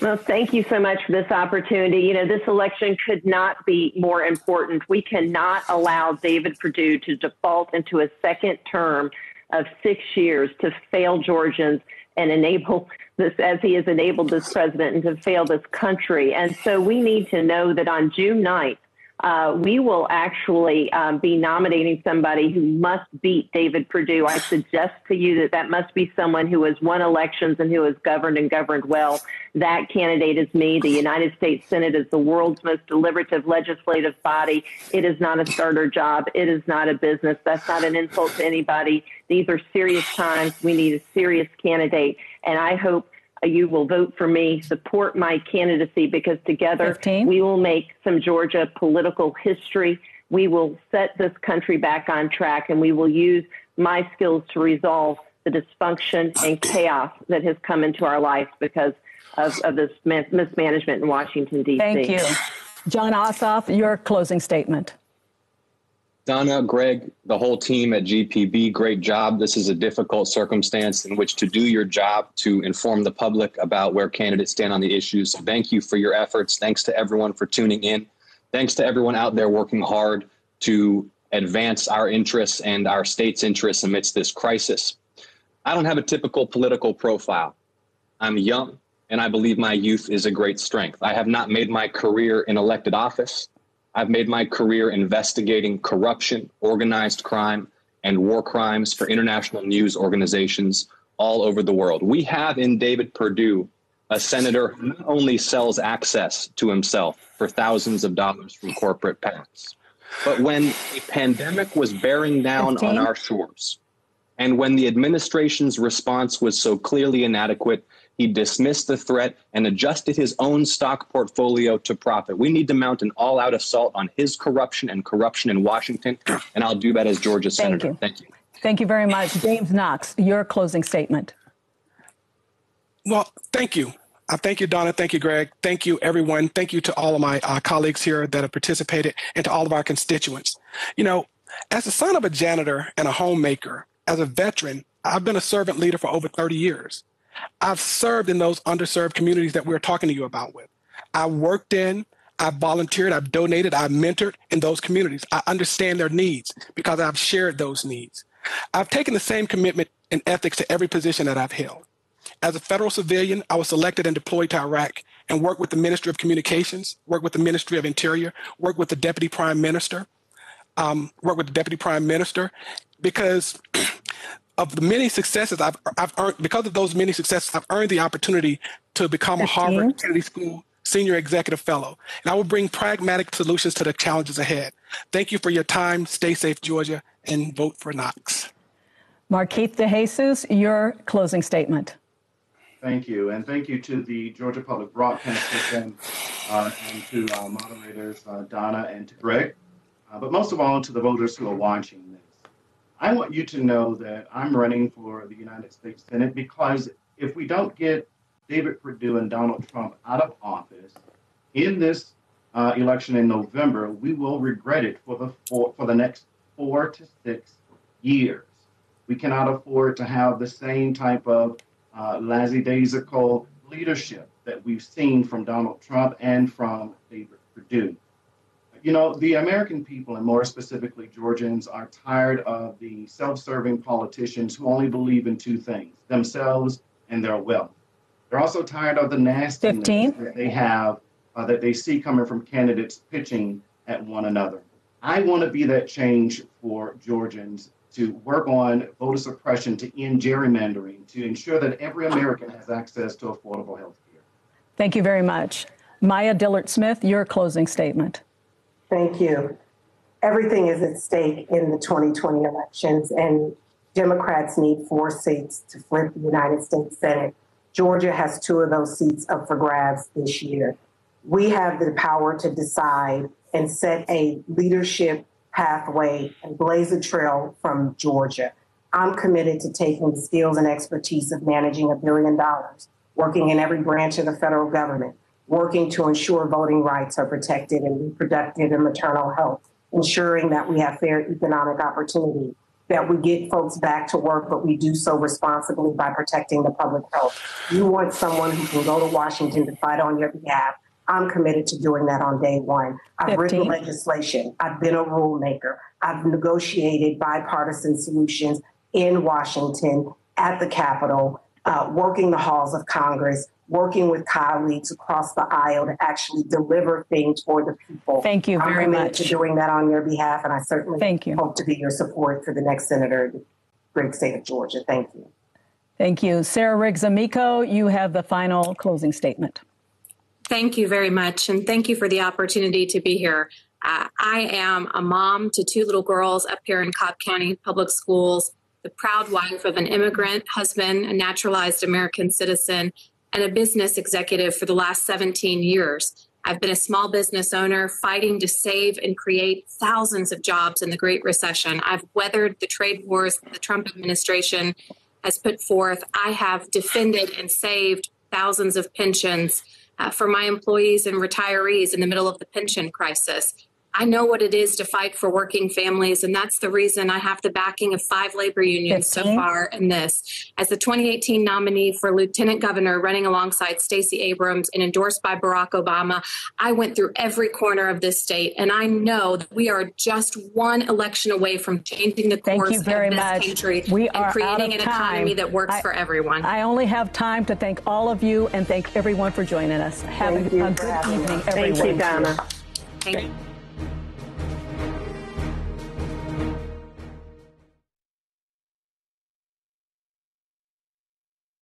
Well, thank you so much for this opportunity. You know, this election could not be more important. We cannot allow David Perdue to default into a second term of six years to fail Georgians and enable this, as he has enabled this president, and to fail this country. And so we need to know that on June 9th, uh, we will actually um, be nominating somebody who must beat David Perdue. I suggest to you that that must be someone who has won elections and who has governed and governed well. That candidate is me. The United States Senate is the world's most deliberative legislative body. It is not a starter job. It is not a business. That's not an insult to anybody. These are serious times. We need a serious candidate. And I hope you will vote for me, support my candidacy because together 15. we will make some Georgia political history. We will set this country back on track and we will use my skills to resolve the dysfunction and chaos that has come into our life because of, of this mismanagement in Washington, D.C. Thank you. Jon Ossoff, your closing statement. Donna, Greg, the whole team at GPB, great job. This is a difficult circumstance in which to do your job to inform the public about where candidates stand on the issues. Thank you for your efforts. Thanks to everyone for tuning in. Thanks to everyone out there working hard to advance our interests and our state's interests amidst this crisis. I don't have a typical political profile. I'm young, and I believe my youth is a great strength. I have not made my career in elected office. I've made my career investigating corruption, organized crime, and war crimes for international news organizations all over the world. We have in David Perdue a senator who not only sells access to himself for thousands of dollars from corporate PACs, but when a pandemic was bearing down on our shores, and when the administration's response was so clearly inadequate, he dismissed the threat and adjusted his own stock portfolio to profit. We need to mount an all out assault on his corruption and corruption in Washington, and I'll do that as Georgia's Thank senator. you. Thank you. Thank you very much. James Knox, your closing statement. Well, thank you. Uh, thank you, Donna. Thank you, Greg. Thank you, everyone. Thank you to all of my uh, colleagues here that have participated and to all of our constituents. You know, as the son of a janitor and a homemaker, as a veteran, I've been a servant leader for over 30 years. I've served in those underserved communities that we're talking to you about with. I worked in, I've volunteered, I've donated, I've mentored in those communities. I understand their needs because I've shared those needs. I've taken the same commitment and ethics to every position that I've held. As a federal civilian, I was selected and deployed to Iraq and worked with the Ministry of Communications, worked with the Ministry of Interior, worked with the Deputy Prime Minister, um, worked with the Deputy Prime Minister, because of the many successes I've, I've earned, because of those many successes, I've earned the opportunity to become a 15. Harvard Kennedy School Senior Executive Fellow. And I will bring pragmatic solutions to the challenges ahead. Thank you for your time. Stay safe, Georgia, and vote for Knox. Marckeith DeJesus, your closing statement. Thank you. And thank you to the Georgia Public Broadcasting uh, and to our moderators, uh, Donna and to Greg, uh, but most of all to the voters who are watching this. I want you to know that I'm running for the United States Senate because if we don't get David Perdue and Donald Trump out of office in this uh, election in November, we will regret it for the for, for the next four to six years. We cannot afford to have the same type of uh, leadership that we've seen from Donald Trump and from David Perdue. You know, the American people, and more specifically Georgians, are tired of the self serving politicians who only believe in two things themselves and their wealth. They're also tired of the nastiness 15. that they have, uh, that they see coming from candidates pitching at one another. I want to be that change for Georgians to work on voter suppression to end gerrymandering, to ensure that every American has access to affordable health care. Thank you very much. Maya Dillard Smith, your closing statement. Thank you. Everything is at stake in the 2020 elections, and Democrats need four seats to flip the United States Senate. Georgia has two of those seats up for grabs this year. We have the power to decide and set a leadership pathway and blaze a trail from Georgia. I'm committed to taking the skills and expertise of managing a billion dollars, working in every branch of the federal government, working to ensure voting rights are protected and reproductive and maternal health, ensuring that we have fair economic opportunity, that we get folks back to work, but we do so responsibly by protecting the public health. You want someone who can go to Washington to fight on your behalf I'm committed to doing that on day one. I've 15. written legislation. I've been a rulemaker. I've negotiated bipartisan solutions in Washington at the Capitol, uh, working the halls of Congress, working with colleagues across the aisle to actually deliver things for the people. Thank you very I'm much. to doing that on your behalf, and I certainly Thank you. hope to be your support for the next senator the great state of Georgia. Thank you. Thank you. Sarah Riggs Amico, you have the final closing statement. Thank you very much. And thank you for the opportunity to be here. Uh, I am a mom to two little girls up here in Cobb County Public Schools, the proud wife of an immigrant husband, a naturalized American citizen, and a business executive for the last 17 years. I've been a small business owner fighting to save and create thousands of jobs in the Great Recession. I've weathered the trade wars the Trump administration has put forth. I have defended and saved thousands of pensions uh, for my employees and retirees in the middle of the pension crisis. I know what it is to fight for working families, and that's the reason I have the backing of five labor unions 15. so far in this. As the 2018 nominee for lieutenant governor, running alongside Stacey Abrams and endorsed by Barack Obama, I went through every corner of this state, and I know that we are just one election away from changing the course of this much. country we and creating an time. economy that works I, for everyone. I only have time to thank all of you and thank everyone for joining us. Have a, a good evening, everyone. Thank you, Donna. Thank you.